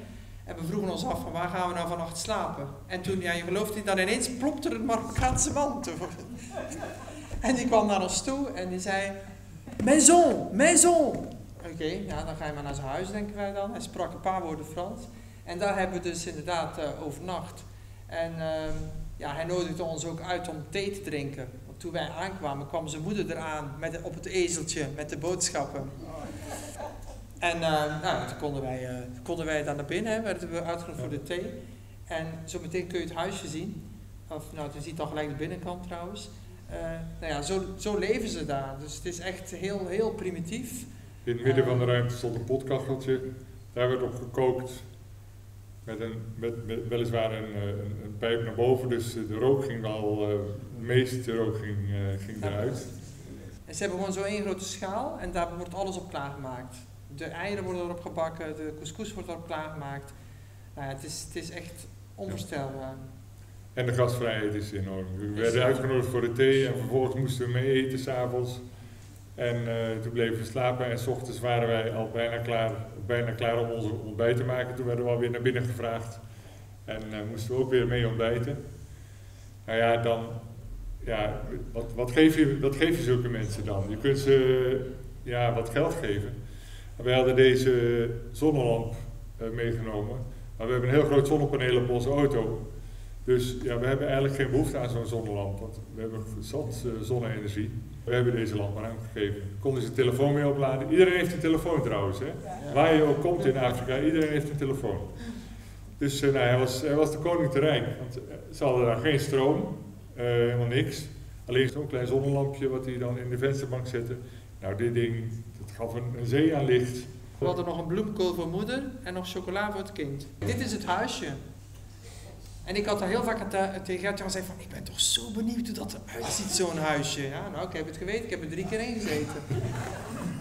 En we vroegen ons af van waar gaan we nou vannacht slapen? En toen, ja, je gelooft niet, dan ineens plopte er een Marokkaanse man en die kwam naar ons toe en die zei, Maison, maison. Oké, ja, dan ga je maar naar zijn huis, denken wij dan. Hij sprak een paar woorden Frans. En daar hebben we dus inderdaad uh, overnacht. En uh, ja, hij nodigde ons ook uit om thee te drinken. Want toen wij aankwamen, kwam zijn moeder eraan met, op het ezeltje met de boodschappen. En uh, nou, toen konden wij, uh, konden wij dan naar binnen, werden we uitgenodigd voor de thee. En zo meteen kun je het huisje zien. Of, nou, je ziet al gelijk de binnenkant trouwens. Uh, nou ja, zo, zo leven ze daar. Dus het is echt heel, heel primitief. In het midden van de ruimte stond een potkacheltje. Daar werd op gekookt. Met, een, met, met weliswaar een, een, een, pijp naar boven, dus de rook ging al, uh, de meeste rook ging, uh, ging eruit. En ze hebben gewoon zo één grote schaal en daar wordt alles op klaargemaakt. De eieren worden erop gebakken, de couscous wordt erop klaargemaakt. Nou ja, het, is, het is echt onvoorstelbaar. En de gastvrijheid is enorm. We werden uitgenodigd voor de thee en vervolgens moesten we mee eten s'avonds. En uh, toen bleven we slapen en s ochtends waren wij al bijna klaar, bijna klaar om onze ontbijt te maken. Toen werden we alweer naar binnen gevraagd en uh, moesten we ook weer mee ontbijten. Nou ja, dan, ja, wat, wat, geef je, wat geef je zulke mensen dan? Je kunt ze ja, wat geld geven. Wij hadden deze zonnelamp uh, meegenomen, maar we hebben een heel groot zonnepaneel op onze auto. Dus ja, we hebben eigenlijk geen behoefte aan zo'n zonnelamp, want we hebben zat zonne-energie. We hebben deze lamp maar aangegeven. Konden ze de telefoon mee opladen. Iedereen heeft een telefoon trouwens. Hè? Ja. Waar je ook komt in Afrika, iedereen heeft een telefoon. Dus uh, nou, hij, was, hij was de koning te rijk. Want uh, ze hadden daar geen stroom, uh, helemaal niks. Alleen zo'n klein zonnelampje wat hij dan in de vensterbank zette. Nou, dit ding, dat gaf een, een zee aan licht. We hadden nog een bloemkool voor moeder en nog chocola voor het kind. Dit is het huisje. En ik had al heel vaak aan te- tegen gezegd van, ik ben toch zo benieuwd hoe dat eruit ziet, zo'n huisje. Ja, nou, ik heb het geweten, ik heb er drie keer in gezeten.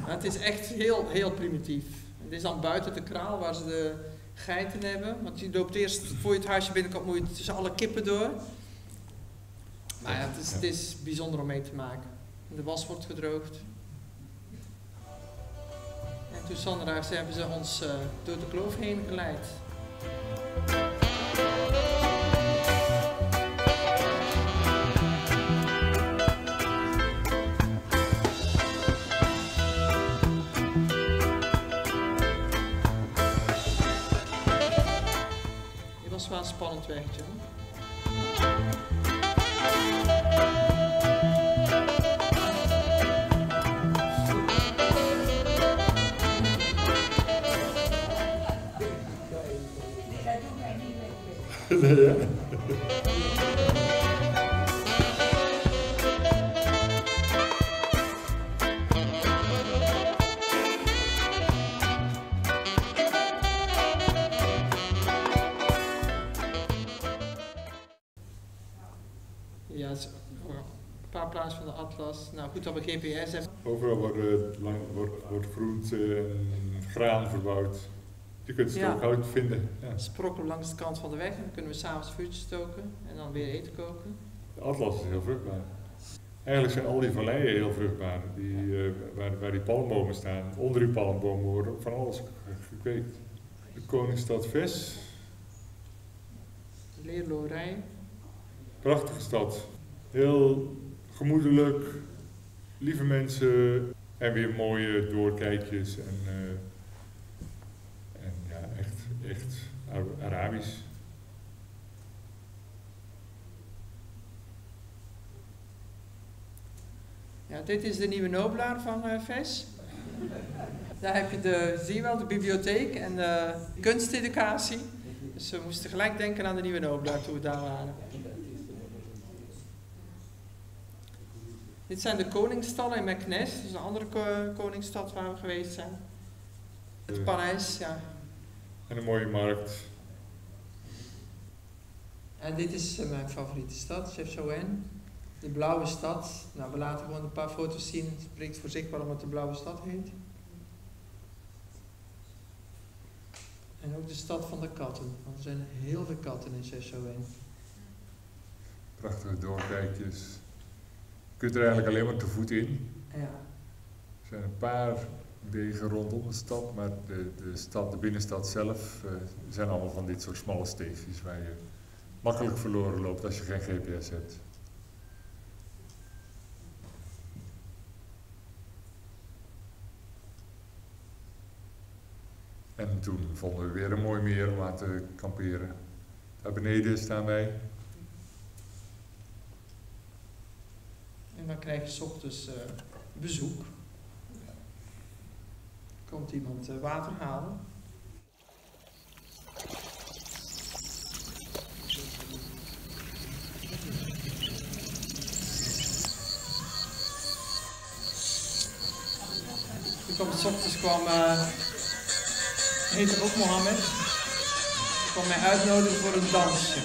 Het is echt heel, heel primitief. Het is dan buiten de kraal waar ze de geiten hebben. Want je loopt eerst, voor je het huisje binnenkomt, moet je tussen alle kippen door. Maar ja, het is, het is bijzonder om mee te maken. De was wordt gedroogd. En toen Sandra hebben ze ons eh, door de kloof heen geleid. Wel een spannend wegje. Goed dat we GPS hebben. Overal wordt, lang, wordt, wordt groente en graan verbouwd. Je kunt het Ja. vinden. Ja. Sprokkel langs de kant van de weg en dan kunnen we s'avonds vuurtje stoken en dan weer eten koken. De atlas is heel vruchtbaar. Eigenlijk zijn al die valleien heel vruchtbaar, die, eh, waar, waar die palmbomen staan. Onder die palmbomen wordt ook van alles ge- gekweekt. De Koningsstad Ves, Leerloerij. prachtige stad. Heel gemoedelijk, lieve mensen en weer mooie doorkijkjes. En, eh, en ja, echt, echt Ara- Arabisch. Ja, dit is de nieuwe Nobelaar van eh VES. Daar heb je de, zie wel, de bibliotheek en de kunsteducatie. Dus we moesten gelijk denken aan de nieuwe Nobelaar toen we daar waren. Dit zijn de koningsstallen in Meknes, dus een andere ko- koningsstad waar we geweest zijn. Het paleis, ja. En een mooie markt. En dit is eh, mijn favoriete stad, Chefchaouen. De blauwe stad. Nou, we laten gewoon een paar foto's zien. Het spreekt voor zich waarom het de blauwe stad heet. En ook de stad van de katten. Want er zijn heel veel katten in Chefchaouen. Prachtige doorkijkjes. Je kunt er eigenlijk alleen maar te voet in. Ja. Er zijn een paar wegen rondom de stad, maar de, de, stad, de binnenstad zelf eh, zijn allemaal van dit soort smalle steegjes waar je makkelijk verloren loopt als je geen GPS hebt. En toen vonden we weer een mooi meer om aan te kamperen. Daar beneden staan wij. En dan krijg je ochtends eh, bezoek. Komt iemand eh, water halen. Toen kwam 's ochtends kwam, eh heette ook Mohammed. kwam mij uitnodigen voor een dansje.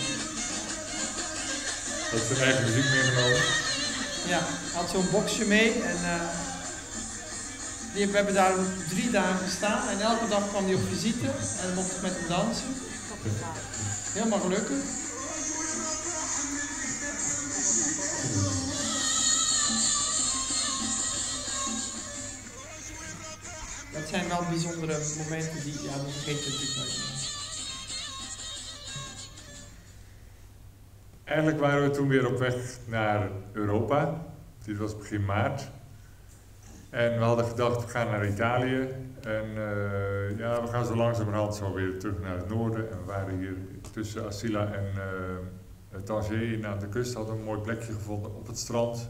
Dat zijn eigen muziek meegenomen. Ja, had zo'n boxje mee en eh, die, we hebben daar drie dagen gestaan en elke dag kwam hij op visite en mocht ik met hem dansen. Helemaal gelukkig. Dat zijn wel bijzondere momenten die, ja, dat vergeet natuurlijk Eigenlijk waren we toen weer op weg naar Europa. Dit was begin maart. En we hadden gedacht, we gaan naar Italië. En eh, ja, we gaan zo langzamerhand zo weer terug naar het noorden. En we waren hier tussen Asila en eh Tanger aan de kust. Hadden we een mooi plekje gevonden op het strand.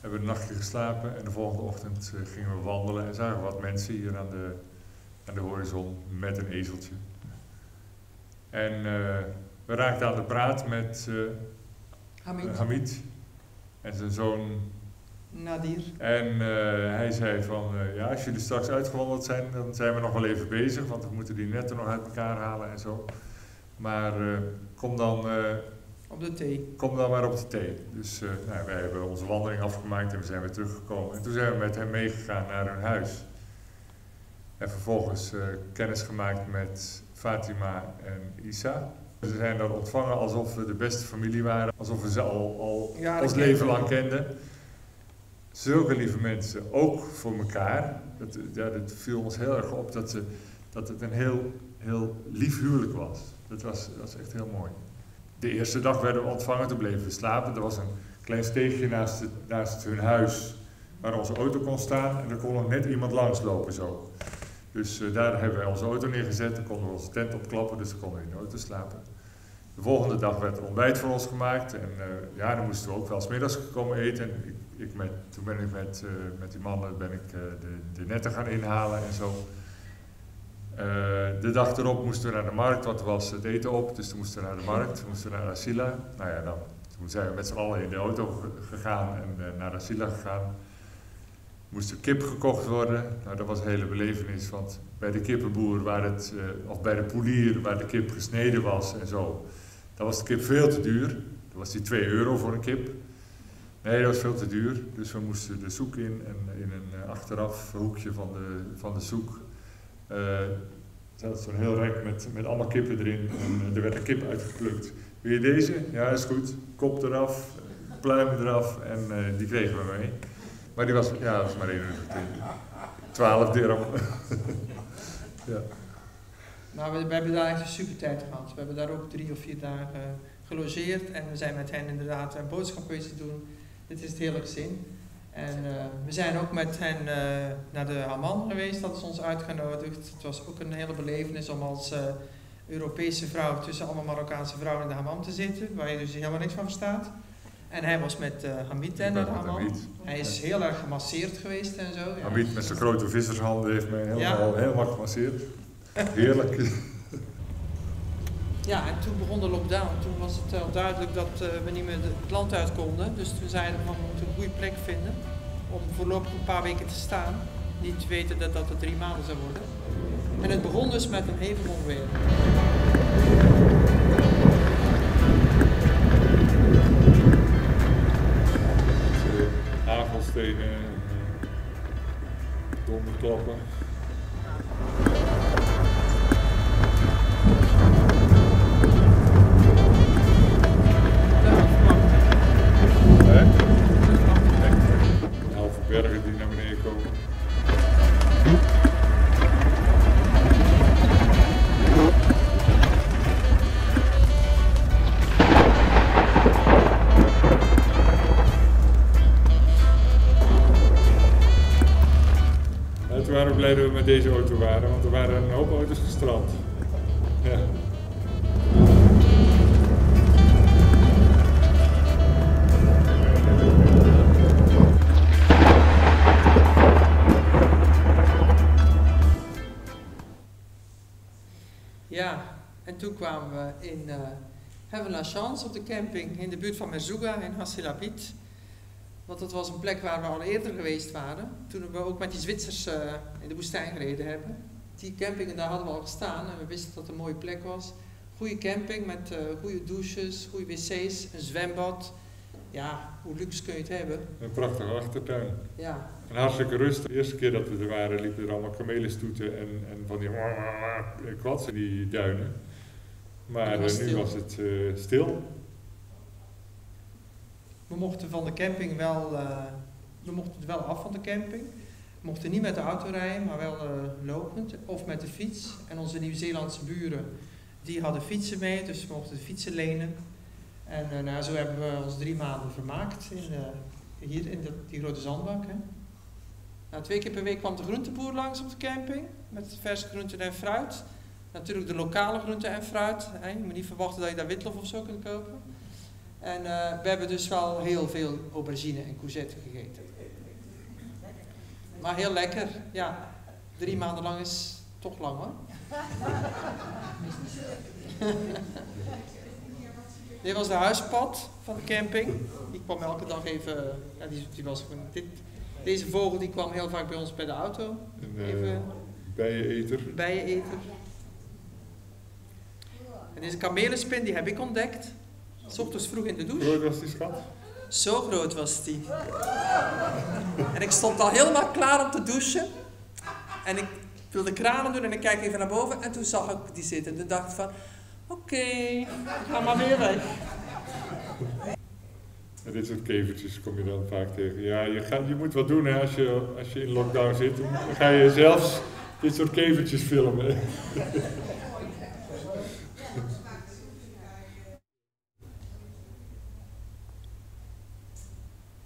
Hebben een nachtje geslapen. En de volgende ochtend eh, gingen we wandelen. En zagen we wat mensen hier aan de, aan de horizon met een ezeltje. En we raakten aan de praat met... eh, Hamid. eh, Hamid en zijn zoon Nadir. En uh, hij zei van, uh, ja, als jullie straks uitgewandeld zijn, dan zijn we nog wel even bezig, want we moeten die netten nog uit elkaar halen en zo. Maar uh, kom dan... op de thee. Kom dan maar op de thee. Dus nou, wij hebben onze wandeling afgemaakt en we zijn weer teruggekomen. En toen zijn we met hem meegegaan naar hun huis. En vervolgens kennis gemaakt met Fatima en Isa. Ze zijn dan ontvangen alsof we de beste familie waren, alsof we ze al, al ja, ons leven lang kenden. Zulke lieve mensen, ook voor elkaar. Dat, ja, dat viel ons heel erg op dat, ze, dat het een heel, heel lief huwelijk was. Dat was, dat was echt heel mooi. De eerste dag werden we ontvangen, toen bleven we slapen. Er was een klein steegje naast, naast hun huis waar onze auto kon staan en er kon nog net iemand langslopen zo. Dus uh, daar hebben wij onze auto neergezet, dan konden we onze tent opklappen, dus dan konden we in de auto slapen. De volgende dag werd er ontbijt voor ons gemaakt en uh, ja, dan moesten we ook wel middags komen eten. En ik, met, toen ben ik met, uh, met die mannen ben ik, de, de, netten gaan inhalen en zo. de dag erop moesten we naar de markt, want er was het eten op, dus toen moesten we naar de markt, moesten naar Asila. Nou ja, dan, toen zijn we met z'n allen in de auto gegaan en naar Asila gegaan moest er kip gekocht worden. Nou, dat was een hele belevenis, want bij de kippenboer, waar het, of bij de poelier, waar de kip gesneden was en zo, dan was de kip veel te duur. Dan was die 2 euro voor een kip. Nee, dat was veel te duur. Dus we moesten de zoek in en in een uh, achteraf hoekje van de, van de zoek uh, zat zo'n heel rek met, met allemaal kippen erin. En er werd een kip uitgeplukt. Wil je deze? Ja, is goed. Kop eraf, pluimen eraf en die kregen we mee. Maar die was, ja, dat was maar 1 euro 12 dirham. ja. Nou, we, we, hebben daar echt een super tijd gehad. We hebben daar ook drie of vier dagen gelogeerd en we zijn met hen inderdaad een boodschap te doen. Dit is het hele gezin. En uh, we zijn ook met hen uh, naar de Haman geweest, dat is ons uitgenodigd. Het was ook een hele belevenis om als uh, Europese vrouw tussen allemaal Marokkaanse vrouwen in de Haman te zitten, waar je dus helemaal niks van verstaat. En hij was met Hamid en Hamid. Hij is heel erg gemasseerd geweest en zo. Ja. Hamid met zijn grote vissershanden heeft mij helemaal, ja. helemaal gemasseerd. Heerlijk. Ja, en toen begon de lockdown. Toen was het al duidelijk dat uh, we niet meer het land uit konden. Dus toen zeiden we, we moeten een goede plek vinden om voorlopig een paar weken te staan. Niet weten dat dat er drie maanden zou worden. En het begon dus met een hevig onweer. hagelstenen en uh, donderklappen. Bergen die naar beneden komen. blij dat we met deze auto waren, want er waren een hoop auto's gestrand. Toen kwamen we in uh, Hebben la Chance op de camping in de buurt van Merzouga in Hasselabit. Want dat was een plek waar we al eerder geweest waren. Toen we ook met die Zwitsers uh, in de woestijn gereden hebben. Die campingen, daar hadden we al gestaan en we wisten dat het een mooie plek was. Goede camping met uh, goede douches, goede wc's, een zwembad. Ja, hoe luxe kun je het hebben? Een prachtige achtertuin. Ja. En hartstikke rustig. De eerste keer dat we er waren liepen er allemaal kamelenstoeten en, en van die kwatsen die duinen. Maar was uh, nu was het uh, stil. We mochten van de camping wel, uh, we mochten wel af van de camping. We mochten niet met de auto rijden, maar wel uh, lopend of met de fiets. En onze Nieuw-Zeelandse buren, die hadden fietsen mee, dus we mochten de fietsen lenen. En uh, nou, zo hebben we ons drie maanden vermaakt in, hier in de, die grote zandbak. Hè. Nou, twee keer per week kwam de groenteboer langs op de camping met verse groenten en fruit. Natuurlijk de lokale groenten en fruit. Hè. Je moet niet verwachten dat je daar witlof of zo kunt kopen. En uh, we hebben dus wel heel veel aubergine en courgette gegeten. Maar heel lekker, ja. Drie maanden lang is toch lang hoor. Dit was de huispad van de camping. Die kwam elke dag even. Ja, die, die was gewoon, dit, deze vogel die kwam heel vaak bij ons bij de auto. Een Even bijeneter. bijeneter. En deze kamelenspin die heb ik ontdekt. S ochtends vroeg in de Hoe douche. groot was die schat? Zo groot was die. En ik stond al helemaal klaar om te douchen. En ik wilde kranen doen en ik kijk even naar boven. En toen zag ik die zitten. En toen dacht van, oké, ga maar weer weg. En dit soort kevertjes kom je dan vaak tegen. Ja, je, gaat, je moet wat doen hè, als, je, als je in lockdown zit. Dan ga je zelfs dit soort kevertjes filmen.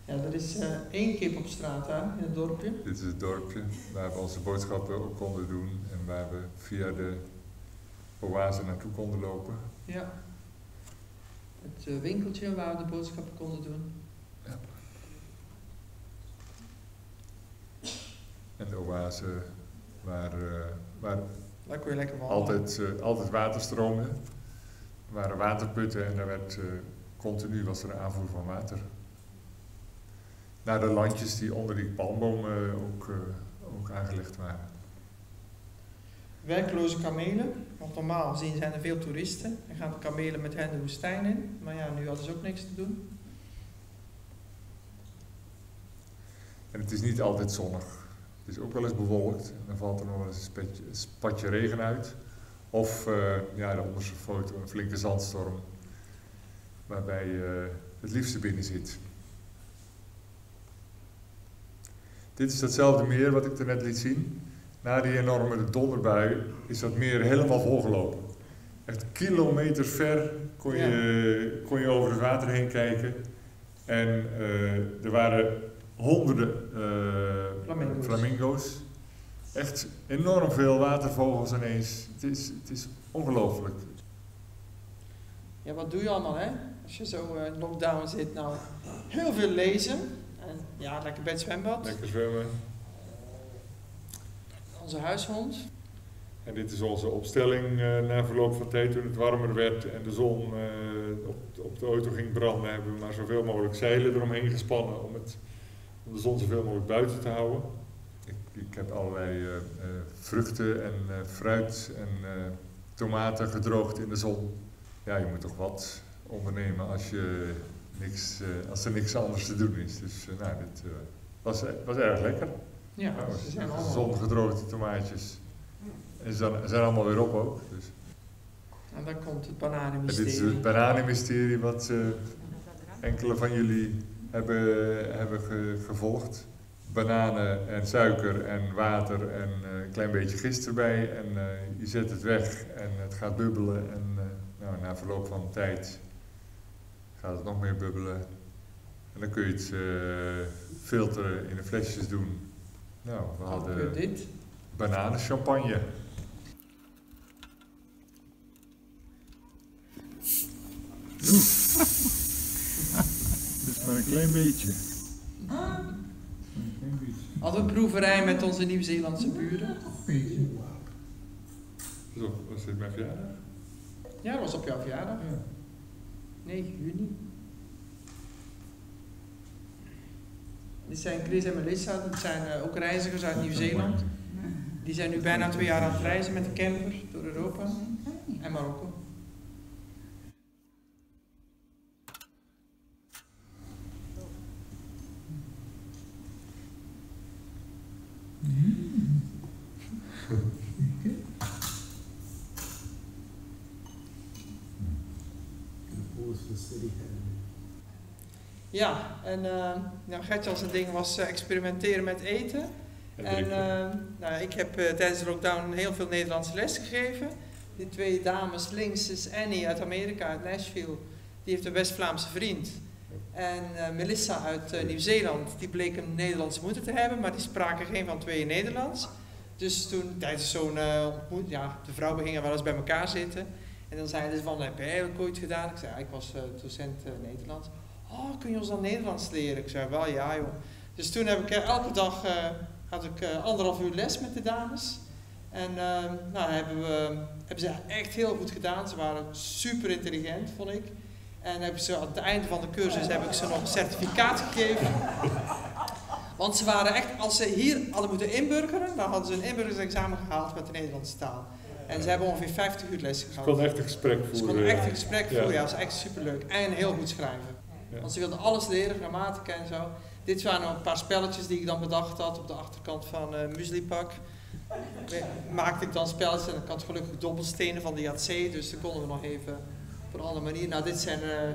Ja, er is eh, één kip op straat daar in het dorpje. Dit is het dorpje waar we onze boodschappen op konden doen en waar we via de oase naartoe konden lopen. Ja. Het eh, winkeltje waar we de boodschappen konden doen. En de oase waar, eh, waar Daar kon je lekker altijd, eh, altijd water stroomde. Er waren waterputten en daar werd continu was er aanvoer van water. Naar de landjes die onder die palmbomen eh, ook, eh, ook aangelegd waren. Werkloze kamelen. Want normaal gezien zijn er veel toeristen. En gaan de kamelen met hen de woestijn in. Maar ja, nu hadden ze ook niks te doen. En het is niet altijd zonnig. Het is ook wel eens bewolkt en dan valt er nog wel eens een spatje, regen uit. Of eh, ja, de onderste foto, een flinke zandstorm. Waarbij je het liefste binnen zit. Dit is datzelfde meer wat ik er net liet zien. Na die enorme donderbui is dat meer helemaal volgelopen. Echt kilometers ver kon je, kon je over het water heen kijken. En eh, er waren honderden Flamingo's. flamingo's. Echt enorm veel watervogels ineens. Het is, het is ongelooflijk. Ja, wat doe je allemaal hè? Als je zo eh, in lockdown zit. Nou, heel veel lezen. Ja, lekker bij het zwembad. Lekker zwemmen. Onze huishond. En dit is onze opstelling eh, na verloop van tijd toen het warmer werd en de zon eh, op, op de auto ging branden. Hebben we maar zoveel mogelijk zeilen eromheen gespannen om, het, om de zon zoveel mogelijk buiten te houden. Ik, ik heb allerlei eh, eh, vruchten en eh, fruit en eh, tomaten gedroogd in de zon. Ja, je moet toch wat ondernemen als, je niks, eh, als er niks anders te doen is. Dus eh, nou, dit eh, was, was erg lekker. Ja, Nou, ze zijn allemaal. zongedroogde tomaatjes. En ze zijn, allemaal weer op ook. Dus. En daar komt het En dit is bananenmysterie. het bananenmysterie wat enkele van jullie hebben, hebben ge- gevolgd. Bananen en suiker en water en een klein beetje gist erbij. En je zet het weg en het gaat bubbelen. En nou, na verloop van tijd gaat het nog meer bubbelen. En dan kun je het eh, filteren in de flesjes doen. Nou, we hadden dit? bananenchampagne. Dat is maar een klein beetje. Een klein beetje. Hadden we een proeverij met onze Nieuw-Zeelandse buren. Zo, was dit mijn verjaardag? Ja, dat was op jouw verjaardag. Ja. 9 juni. Dit zijn Chris en Melissa, dat zijn eh, ook reizigers uit Nieuw-Zeeland. Die zijn nu bijna twee jaar aan het reizen met de camper door Europa en Marokko. Ja, en uh, nou, Gertjan zijn ding was eh, experimenteren met eten. En eh, nou, ik heb tijdens de lockdown heel veel Nederlandse les gegeven. Die twee dames, links is Annie uit Amerika, uit Nashville. Die heeft een West-Vlaamse vriend. En Melissa uit Nieuw-Zeeland, die bleek een Nederlandse moeder te hebben, maar die spraken geen van tweeën Nederlands. Dus toen, tijdens zo'n uh, ja, de vrouwen gingen wel eens bij elkaar zitten. En dan zeiden ze van, heb jij ook ooit gedaan? Ik zei, ja, ik was docent Nederlands. Oh, kun je ons dan Nederlands leren? Ik zei, wel ja joh. Dus toen heb ik elke dag uh, had ik uh, anderhalf uur les met de dames. En uh, nou, hebben, we, hebben ze echt heel goed gedaan. Ze waren super intelligent, vond ik. En heb ze, aan het einde van de cursus heb ik ze nog een certificaat gegeven. Want ze waren echt, als ze hier hadden moeten inburgeren, dan hadden ze een inburgeringsexamen gehaald met de Nederlandse taal. En ze hebben ongeveer 50 uur les Ze gehad. kon echt een gesprek voeren. Ze konden echt een gesprek Ja. voeren, ja, dat was echt superleuk. En heel goed schrijven. Want ze wilden alles leren, grammatica en zo. Dit waren nog een paar spelletjes die ik dan bedacht had op de achterkant van Mueslipak. We- Maakte ik dan spelletjes en ik had gelukkig dobbelstenen van de JAC, dus dan konden we nog even op een andere manier. Nou, dit zijn eh,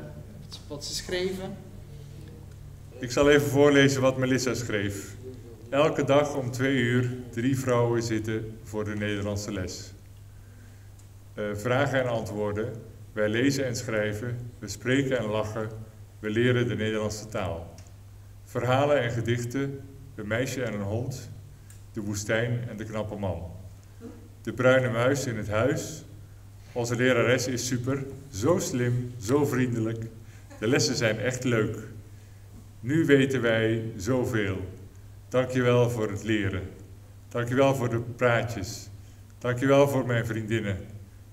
wat ze schreven. Ik zal even voorlezen wat Melissa schreef. Elke dag om twee uur drie vrouwen zitten voor de Nederlandse les. Eh, vragen en antwoorden. Wij lezen en schrijven. We spreken en lachen. We leren de Nederlandse taal. Verhalen en gedichten. Een meisje en een hond. De woestijn en de knappe man. De bruine muis in het huis. Onze lerares is super. Zo slim, zo vriendelijk. De lessen zijn echt leuk. Nu weten wij zoveel. Dankjewel voor het leren. Dankjewel voor de praatjes. Dankjewel voor mijn vriendinnen.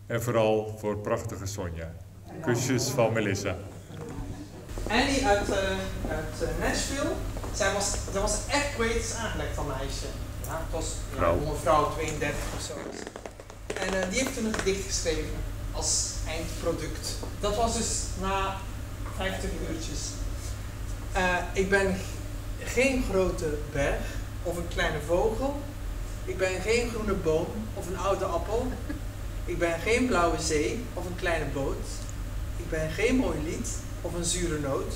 En vooral voor prachtige Sonja. Kusjes van Melissa. Annie uit, eh, uit eh, Nashville, zij was, zij was echt Britisch aangelegd van meisje. Ja, het was ja, een jonge vrouw, 32 of zo. En eh, die heeft toen een gedicht geschreven als eindproduct. Dat was dus na 50 uurtjes. Ik ben geen grote berg of een kleine vogel. Ik ben geen groene boom of een oude appel. Ik ben geen blauwe zee of een kleine boot. Ik ben geen mooi lied of een zure noot.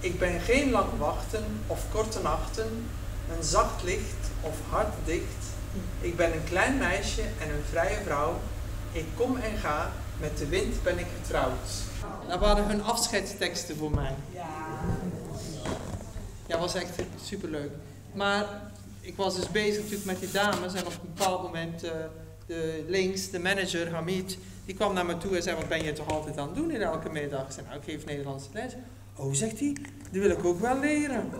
Ik ben geen lang wachten of korte nachten, een zacht licht of hard dicht. Ik ben een klein meisje en een vrije vrouw. Ik kom en ga, met de wind ben ik getrouwd. Dat waren hun afscheidsteksten voor mij. Ja, was echt superleuk. Maar ik was dus bezig natuurlijk met die dames en op een bepaald moment eh, de links, de manager Hamid, die kwam naar me toe en zei, wat ben je toch altijd aan het doen in elke middag? Ik zei, nou, ik geef Nederlandse les. Oh, zegt hij, die wil ik ook wel leren.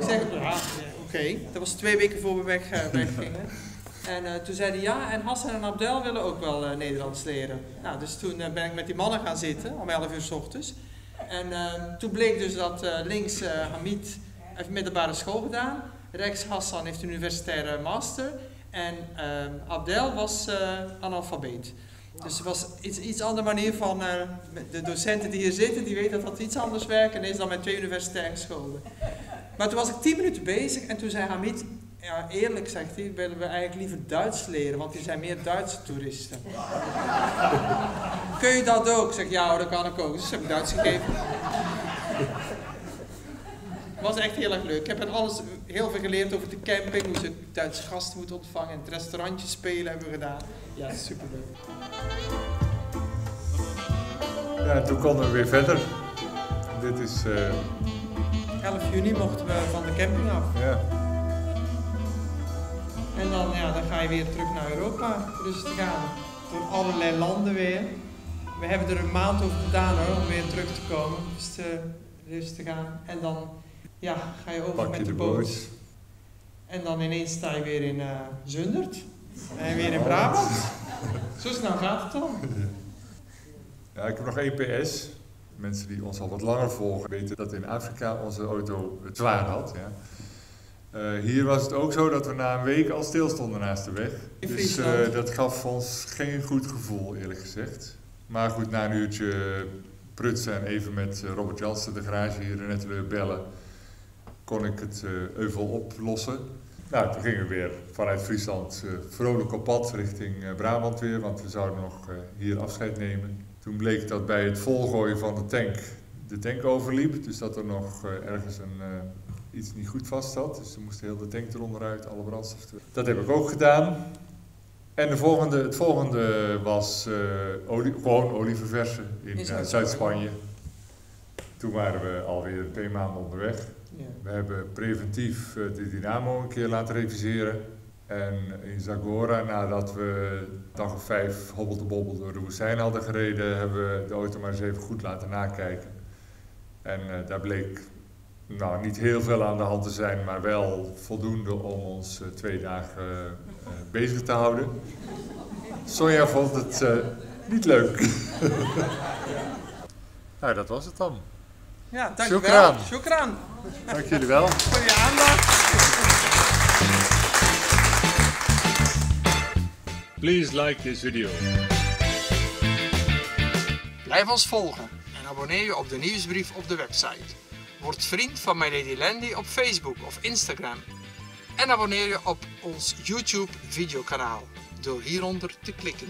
Ik zeg, ja, oké. Dat was twee weken voor we weg, eh, weggingen. En eh, toen zei hij, ja, en Hassan en Abdel willen ook wel eh, Nederlands leren. Nou, dus toen ben ik met die mannen gaan zitten, om 11 uur s ochtends. En eh, toen bleek dus dat links Hamid heeft middelbare school gedaan. Rechts Hassan heeft een universitaire master. En ehm, Abdel was eh, analfabeet. Dus het was iets, iets andere manier van, eh, de docenten die hier zitten, die weten dat dat iets anders werkt en is dan met twee universitaire scholen. Maar toen was ik tien minuten bezig en toen zei Hamid, ja eerlijk zegt hij, willen we eigenlijk liever Duits leren, want er zijn meer Duitse toeristen. Kun je dat ook? Ik zeg, ja hoor, dat kan ik ook. Dus heb ik Duits gegeven. Het was echt heel erg leuk. Ik heb er alles heel veel geleerd over de camping, hoe ze Duitse gasten moeten ontvangen. En het restaurantje spelen hebben we gedaan. Ja, superleuk. Ja, toen konden we weer verder. Dit is, eh, 11 juni mochten we van de camping af. ja, En dan, ja, dan ga je weer terug naar Europa, rustig aan. Door allerlei landen weer. We hebben er een maand over gedaan hoor, om weer terug te komen. Dus eh, rustig aan. En dan ja, ga je over pak met je de, boot. boot. En dan ineens sta je weer in eh, Zundert. En weer in Brabant. Zo snel gaat het dan. Ja, ik heb nog één PS. Mensen die ons al wat langer volgen weten dat in Afrika onze auto het zwaar had. Ja. Eh, hier was het ook zo dat we na een week al stilstonden naast de weg. Dus eh, dat gaf ons geen goed gevoel, eerlijk gezegd. Maar goed, na een uurtje prutsen en even met Robert Jansen, de garage hier in Etteleur, bellen, kon ik het eh, euvel oplossen. Nou, toen gingen we weer vanuit Friesland eh, vrolijk op pad richting eh, Brabant weer, want we zouden nog eh, hier afscheid nemen. Toen bleek dat bij het volgooien van de tank de tank overliep, dus dat er nog ergens een, eh, iets niet goed vast zat. Dus toen moest heel de tank eronder uit, alle brandstof. Dat heb ik ook gedaan. En de volgende, het volgende was eh, olie, gewoon olieverversen in In Zuid-Spanje. Zuid-Spanje. Toen waren we alweer twee maanden onderweg. Ja. We hebben preventief eh, de dynamo een keer laten reviseren. En in Zagora, nadat we een dag of vijf hobbel bobbel door de woestijn hadden gereden, hebben we de auto maar eens even goed laten nakijken. En eh, daar bleek nou, niet heel veel aan de hand te zijn, maar wel voldoende om ons eh, twee dagen bezig te houden. Sonja vond het niet leuk. Nou, dat was het dan. Ja, dankjewel. Shukran. Dank jullie wel. Voor je aandacht. Please like this video. Blijf ons volgen en abonneer je op de nieuwsbrief op de website. Word vriend van My Lady Landy op Facebook of Instagram. En abonneer je op ons YouTube videokanaal door hieronder te klikken.